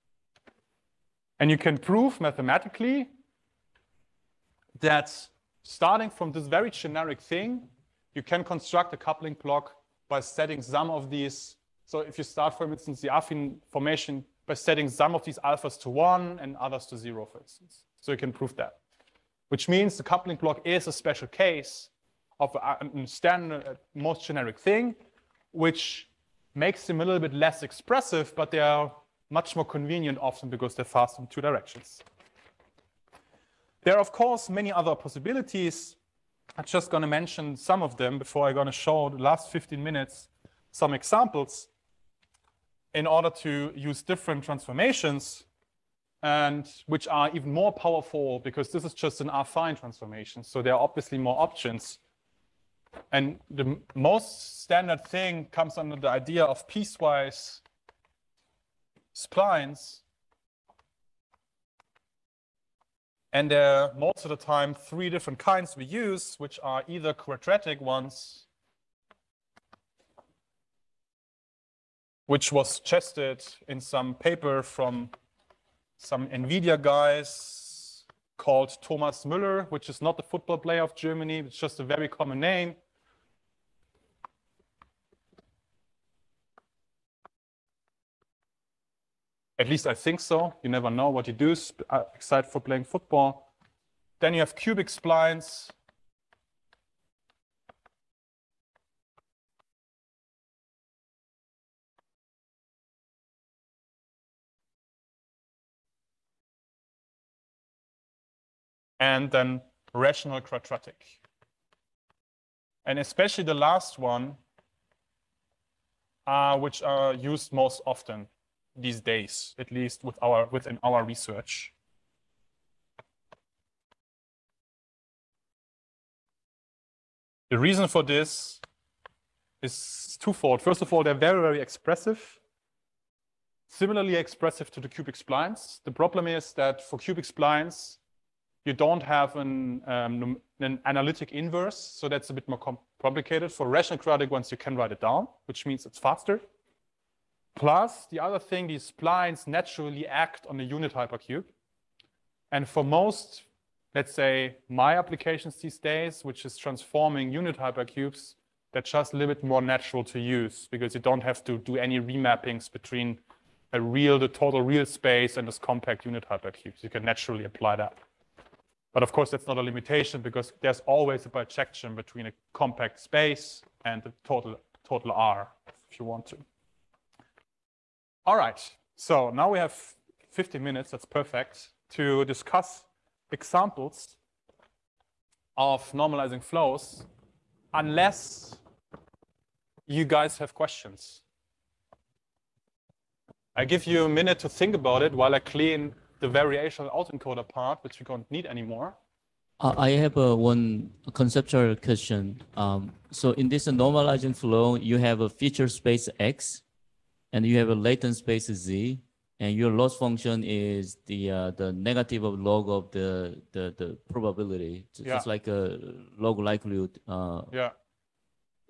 And you can prove mathematically that starting from this very generic thing, you can construct a coupling block by setting some of these. So if you start, for instance, the affine formation by setting some of these alphas to one and others to zero, for instance. So you can prove that, which means the coupling block is a special case of uh, a standard, uh, most generic thing, which makes them a little bit less expressive, but they are much more convenient often because they're fast in two directions. There are, of course, many other possibilities. I'm just going to mention some of them before I'm going to show the last 15 minutes some examples in order to use different transformations and which are even more powerful because this is just an affine transformation. So there are obviously more options. And the most standard thing comes under the idea of piecewise splines. And there are most of the time three different kinds we use, which are either quadratic ones, which was tested in some paper from some NVIDIA guys called Thomas Müller, which is not the football player of Germany, it's just a very common name. At least I think so. You never know what you do, uh, except for playing football. Then you have cubic splines. And then rational quadratic. And especially the last one, uh, which are used most often these days, at least with our, within our research. The reason for this is twofold. First of all, they're very, very expressive. Similarly expressive to the cubic splines. The problem is that for cubic splines, you don't have an, um, an analytic inverse, so that's a bit more com- complicated. For rational quadratic ones, you can write it down, which means it's faster. Plus, the other thing, these splines naturally act on a unit hypercube. And for most, let's say, my applications these days, which is transforming unit hypercubes, that's just a little bit more natural to use because you don't have to do any remappings between a real, the total real space and this compact unit hypercubes. You can naturally apply that. But of course, that's not a limitation because there's always a bijection between a compact space and the total, total R, if you want to. All right, so now we have 50 minutes, that's perfect, to discuss examples of normalizing flows, unless you guys have questions. I give you a minute to think about it while I clean the variational autoencoder part, which we don't need anymore. Uh, I have uh, one conceptual question. Um, so in this normalizing flow, you have a feature space X, and you have a latent space Z, and your loss function is the uh, the negative of log of the the, the probability, It's Yeah. just like a log likelihood. Uh, Yeah.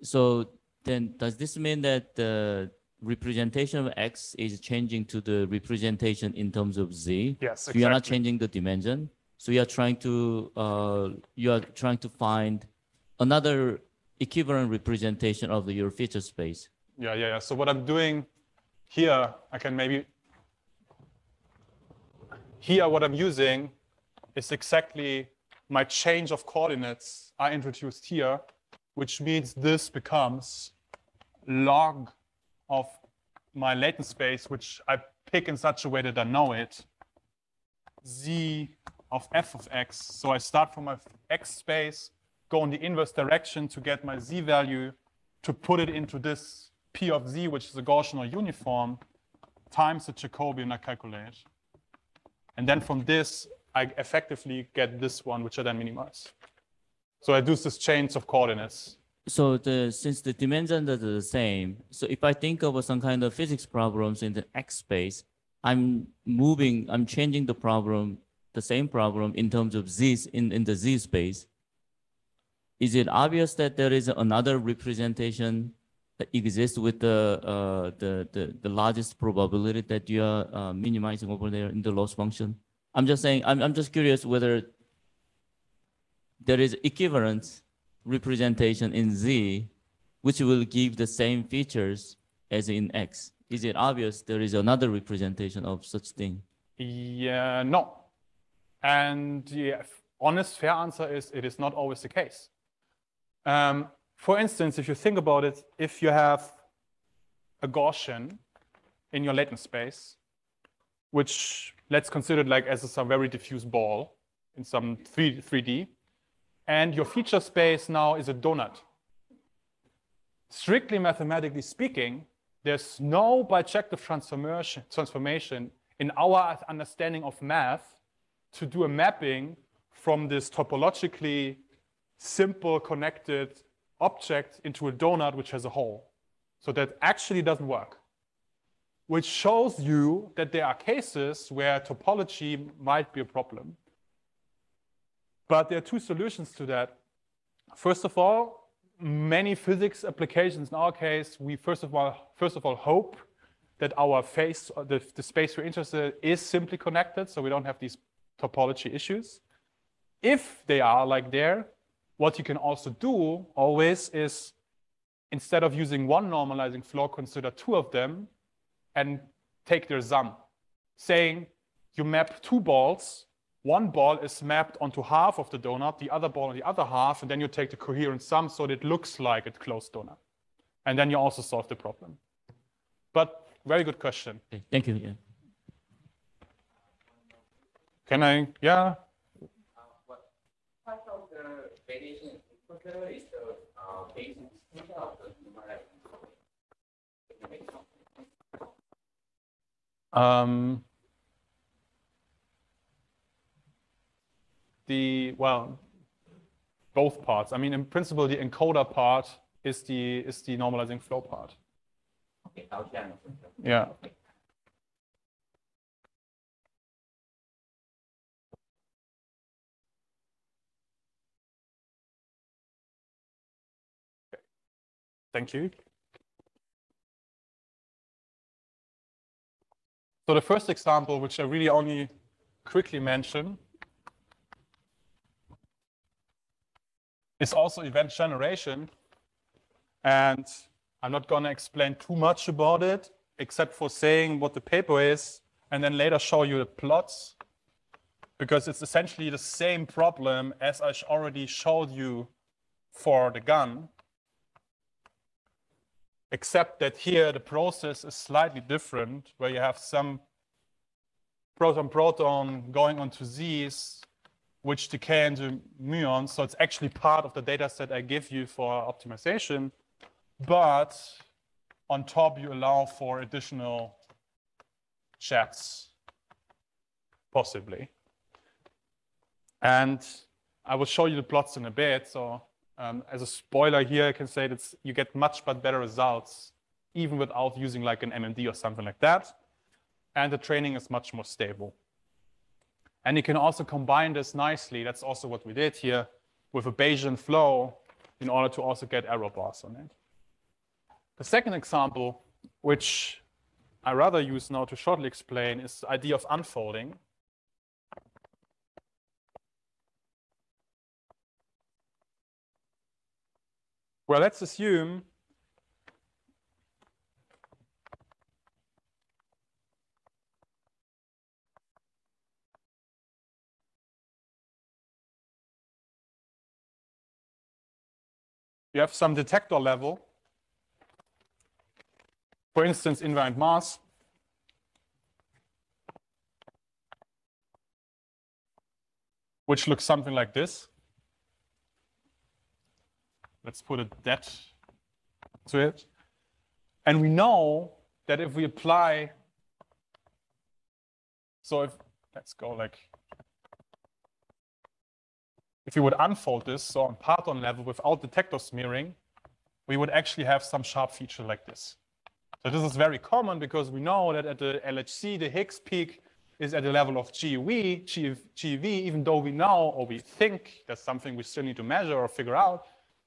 so then, does this mean that the representation of X is changing to the representation in terms of Z? Yes, So you are not changing the dimension. So you are trying to uh, you are trying to find another equivalent representation of the, your feature space. Yeah, yeah, yeah. So what I'm doing here, I can maybe, here what I'm using is exactly my change of coordinates I introduced here, which means this becomes log of my latent space, which I pick in such a way that I know it, z of f of x. So I start from my x space, go in the inverse direction to get my z value, to put it into this p of z, which is a Gaussian or uniform, times the Jacobian I calculate. And then from this, I effectively get this one, which I then minimize. So I do this change of coordinates. So the since the dimensions are the same, so if I think of some kind of physics problems in the X space, I'm moving, I'm changing the problem, the same problem in terms of Z in, in the Z space. Is it obvious that there is another representation exists with the, uh, the, the, the largest probability that you are uh, minimizing over there in the loss function? I'm just saying, I'm, I'm just curious whether there is equivalence representation in Z, which will give the same features as in X. Is it obvious there is another representation of such thing? Yeah, no. And the honest, fair answer is it is not always the case. Um, for instance, if you think about it, if you have a Gaussian in your latent space, which let's consider it like as a some very diffuse ball in some 3, 3D, and your feature space now is a donut. Strictly mathematically speaking, there's no bijective transformation, transformation in our understanding of math to do a mapping from this topologically simple connected object into a donut which has a hole. So that actually doesn't work. Which shows you that there are cases where topology might be a problem. But there are two solutions to that. First of all, many physics applications in our case, we first of all, first of all hope that our face, the, the space we're interested in is simply connected, so we don't have these topology issues. If they are like there, what you can also do always is instead of using one normalizing flow, consider two of them and take their sum. saying you map two balls. One ball is mapped onto half of the donut, the other ball on the other half, and then you take the coherent sum so that it looks like a closed donut. And then you also solve the problem. But very good question. Thank you. Can I, yeah, Part of the variation input is the uh, of the. Um, the well, both parts. I mean, in principle, the encoder part is the is the normalizing flow part. Okay. Yeah. Thank you. So the first example, which I really only quickly mention, is also event generation. And I'm not going to explain too much about it, except for saying what the paper is, and then later show you the plots, because it's essentially the same problem as I already showed you for the GAN, except that here the process is slightly different, where you have some proton-proton going onto Z's, which decay into muons. So it's actually part of the data set I give you for optimization. But on top, you allow for additional jets, possibly. And I will show you the plots in a bit. So um, as a spoiler here, I can say that you get much but better results, even without using like an MMD or something like that. And the training is much more stable. And you can also combine this nicely. That's also what we did here with a Bayesian flow in order to also get error bars on it. The second example, which I rather use now to shortly explain, is the idea of unfolding. Well, let's assume you have some detector level, for instance, invariant mass. Which looks something like this. Let's put a det to it. And we know that if we apply, so if, let's go like, if we would unfold this, so on parton level without detector smearing, we would actually have some sharp feature like this. So this is very common because we know that at the LHC, the Higgs peak is at the level of GeV, GeV, even though we know or we think that's something we still need to measure or figure out,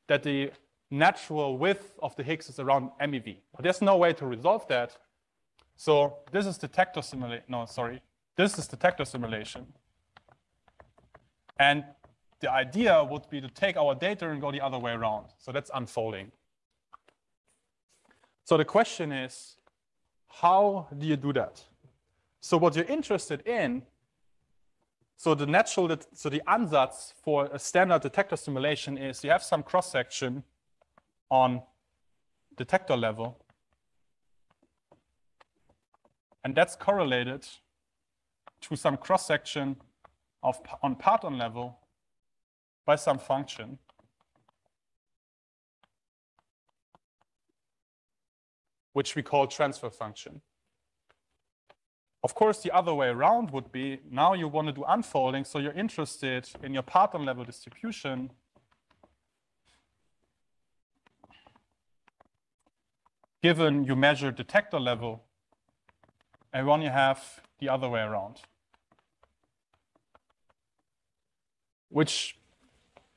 that the natural width of the Higgs is around MeV. But there's no way to resolve that. So this is detector simulation. No, sorry. This is detector simulation. And the idea would be to take our data and go the other way around. So that's unfolding. So the question is, how do you do that? So what you're interested in, so the natural, so the ansatz for a standard detector simulation is you have some cross section on detector level, and that's correlated to some cross section of on parton level by some function. which we call transfer function. Of course, the other way around would be now you want to do unfolding, so you're interested in your parton level distribution. Given you measure detector level, and when you have the other way around, which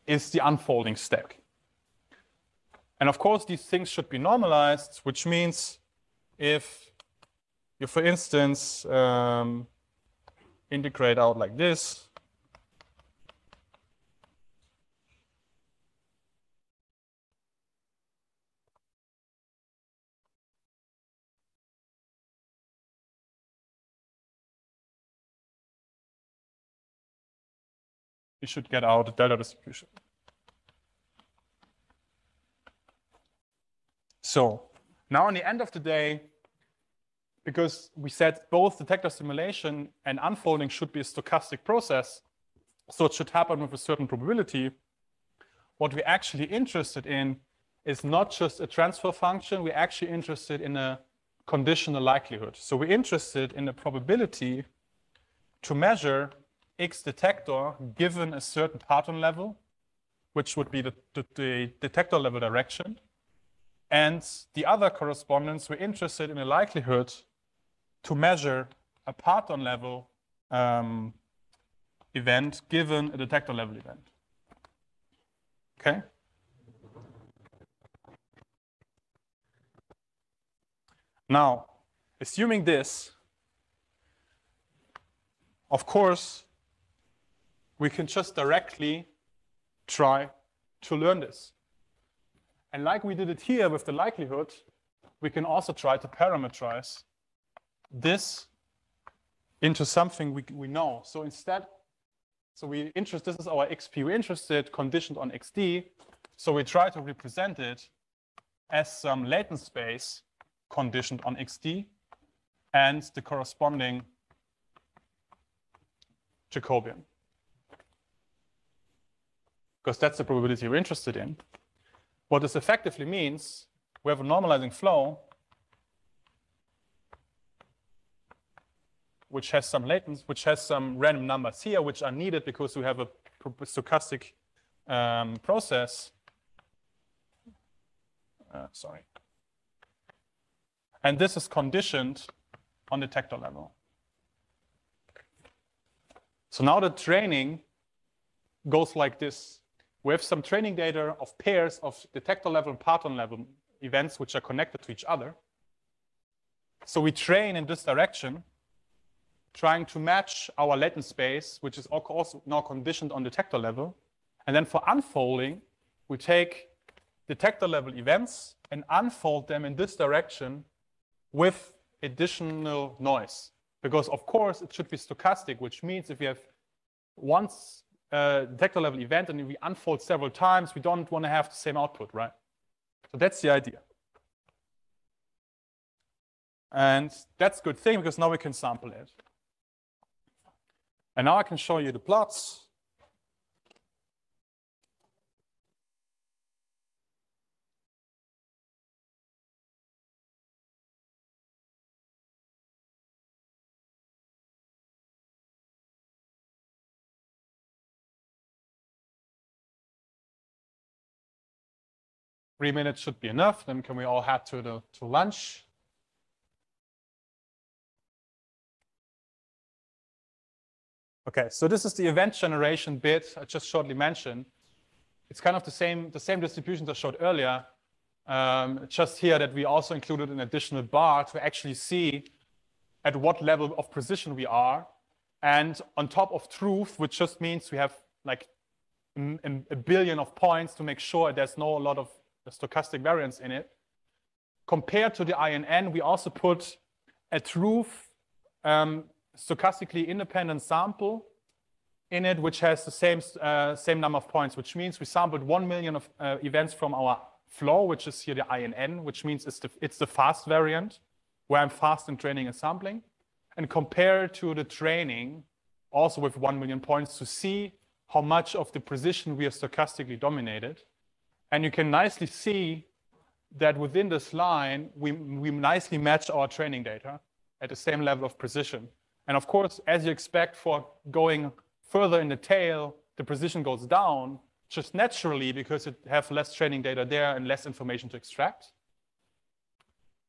is the unfolding stack. And of course, these things should be normalized, which means if you, for instance, um, integrate out like this. You should get out a delta distribution. So now on the end of the day, because we said both detector simulation and unfolding should be a stochastic process, so it should happen with a certain probability. What we're actually interested in is not just a transfer function, we're actually interested in a conditional likelihood. So we're interested in the probability to measure X detector given a certain parton level, which would be the, the, the detector level direction. And the other correspondence, we're interested in a likelihood to measure a parton level um, event given a detector level event. Okay? Now, assuming this, of course, we can just directly try to learn this. And like we did it here with the likelihood, we can also try to parameterize this into something we, we know. So instead, so we interest, this is our XP, we're interested conditioned on XD. So we try to represent it as some latent space conditioned on XD and the corresponding Jacobian. Because that's the probability we're interested in. What this effectively means, we have a normalizing flow which has some latents, which has some random numbers here, which are needed because we have a stochastic um, process. Uh, sorry. And this is conditioned on detector level. So now the training goes like this. We have some training data of pairs of detector level and parton level events which are connected to each other. So we train in this direction trying to match our latent space, which is also now conditioned on detector level. And then for unfolding, we take detector level events and unfold them in this direction with additional noise. Because of course it should be stochastic, which means if we have once a detector level event and we unfold several times, we don't want to have the same output, right? So that's the idea. And that's a good thing because now we can sample it. And now I can show you the plots. Three minutes should be enough. Then can we all head to the to lunch? Okay, so this is the event generation bit I just shortly mentioned. It's kind of the same, the same distributions I showed earlier. Um, just here that we also included an additional bar to actually see at what level of precision we are. And on top of truth, which just means we have like a billion of points to make sure there's no a lot of stochastic variance in it. Compared to the INN, we also put a truth um, stochastically independent sample in it, which has the same, uh, same number of points, which means we sampled 1 million of uh, events from our flow, which is here the INN, which means it's the, it's the fast variant, where I'm fast in training and sampling, and compare to the training, also with 1 million points, to see how much of the precision we are stochastically dominated. And you can nicely see that within this line, we, we nicely match our training data at the same level of precision. And of course, as you expect for going further in the tail, the precision goes down just naturally because you have less training data there and less information to extract.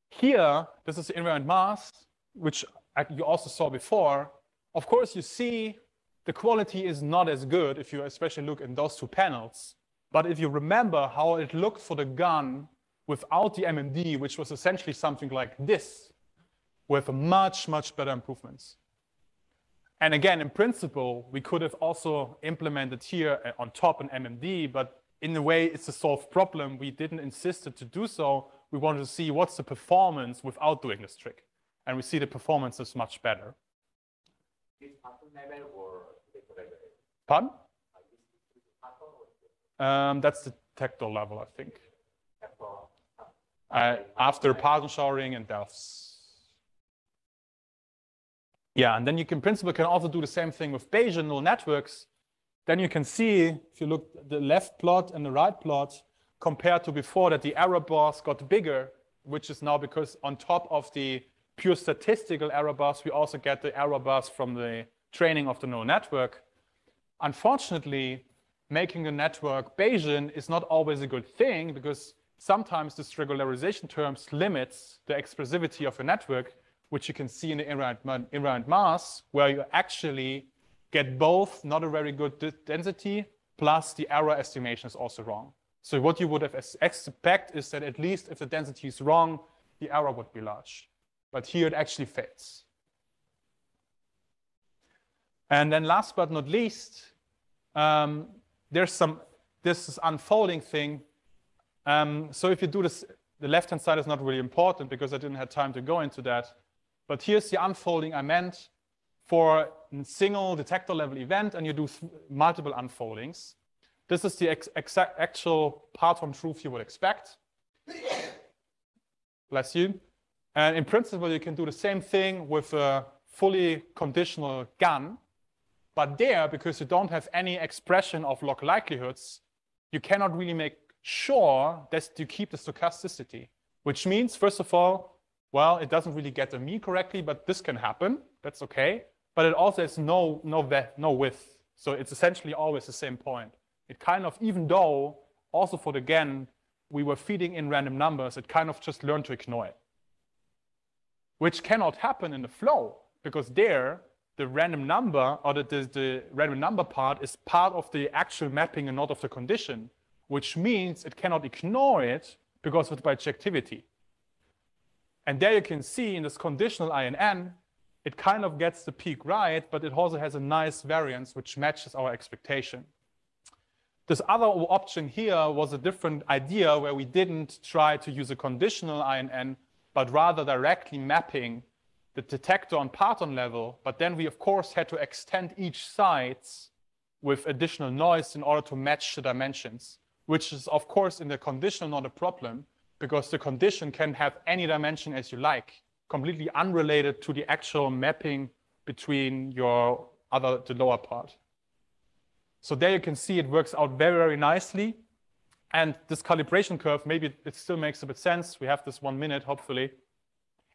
Here, this is the invariant mass, which you also saw before. Of course, you see the quality is not as good if you especially look in those two panels. But if you remember how it looked for the GAN without the MMD, which was essentially something like this, with much, much better improvements. And again, in principle, we could have also implemented here uh, on top an MMD, but in a way it's a solved problem. We didn't insist to do so. We wanted to see what's the performance without doing this trick. And we see the performance is much better. Pardon? Um, that's the detector level, I think. Uh, after Parton showering and Delphes. Yeah, and then you can, in principle, can also do the same thing with Bayesian neural networks. Then you can see, if you look the left plot and the right plot, compared to before, that the error bars got bigger, which is now because on top of the pure statistical error bars, we also get the error bars from the training of the neural network. Unfortunately, making a network Bayesian is not always a good thing because sometimes this regularization terms limits the expressivity of a network, which you can see in the invariant, invariant mass, where you actually get both not a very good density plus the error estimation is also wrong. So what you would have expect is that at least if the density is wrong, the error would be large. But here it actually fits. And then last but not least, um, there's some, this is unfolding thing. Um, so if you do this, the left-hand side is not really important because I didn't have time to go into that. But here's the unfolding I meant for a single detector level event and you do multiple unfoldings. This is the ex exact actual Parton truth you would expect. Bless you. And in principle, you can do the same thing with a fully conditional GAN. But there, because you don't have any expression of log likelihoods, you cannot really make sure that you keep the stochasticity, which means, first of all, well, it doesn't really get the mean correctly, but this can happen. That's okay. But it also has no, no, no width. So it's essentially always the same point. It kind of, even though also for the GAN, we were feeding in random numbers, it kind of just learned to ignore it. Which cannot happen in the flow because there, the random number or the, the, the, random number part is part of the actual mapping and not of the condition, which means it cannot ignore it because of the bijectivity. And there you can see in this conditional INN, it kind of gets the peak right, but it also has a nice variance which matches our expectation. This other option here was a different idea where we didn't try to use a conditional INN, but rather directly mapping the detector on Parton level, but then we of course had to extend each sides with additional noise in order to match the dimensions, which is of course in the conditional not a problem because the condition can have any dimension as you like, completely unrelated to the actual mapping between your other, the lower part. So there you can see it works out very, very nicely. And this calibration curve, maybe it still makes a bit sense. We have this one minute, hopefully.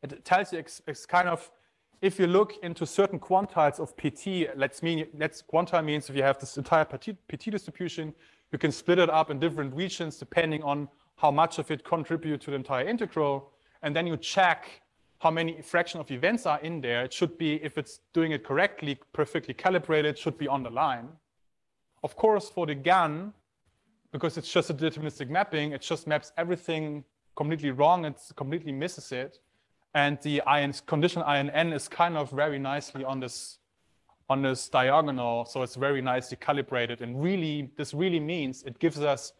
It tells you it's, it's kind of, if you look into certain quantiles of PT, let's mean, let's quantile means if you have this entire PT, PT distribution, you can split it up in different regions depending on how much of it contribute to the entire integral. And then you check how many fraction of events are in there. It should be, if it's doing it correctly, perfectly calibrated, should be on the line. Of course, for the GAN, because it's just a deterministic mapping, it just maps everything completely wrong, it completely misses it. And the IN, condition INN is kind of very nicely on this, on this diagonal. So it's very nicely calibrated. And really, this really means it gives us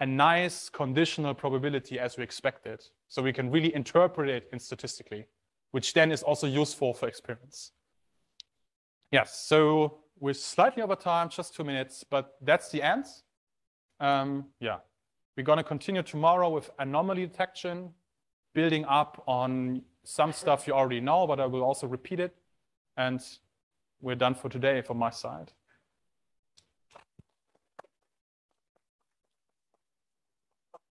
a nice conditional probability as we expected. So we can really interpret it in statistically, which then is also useful for experiments. Yes, so we're slightly over time, just two minutes, but that's the end. Um, yeah, we're going to continue tomorrow with anomaly detection, building up on some stuff you already know, but I will also repeat it. And we're done for today from my side.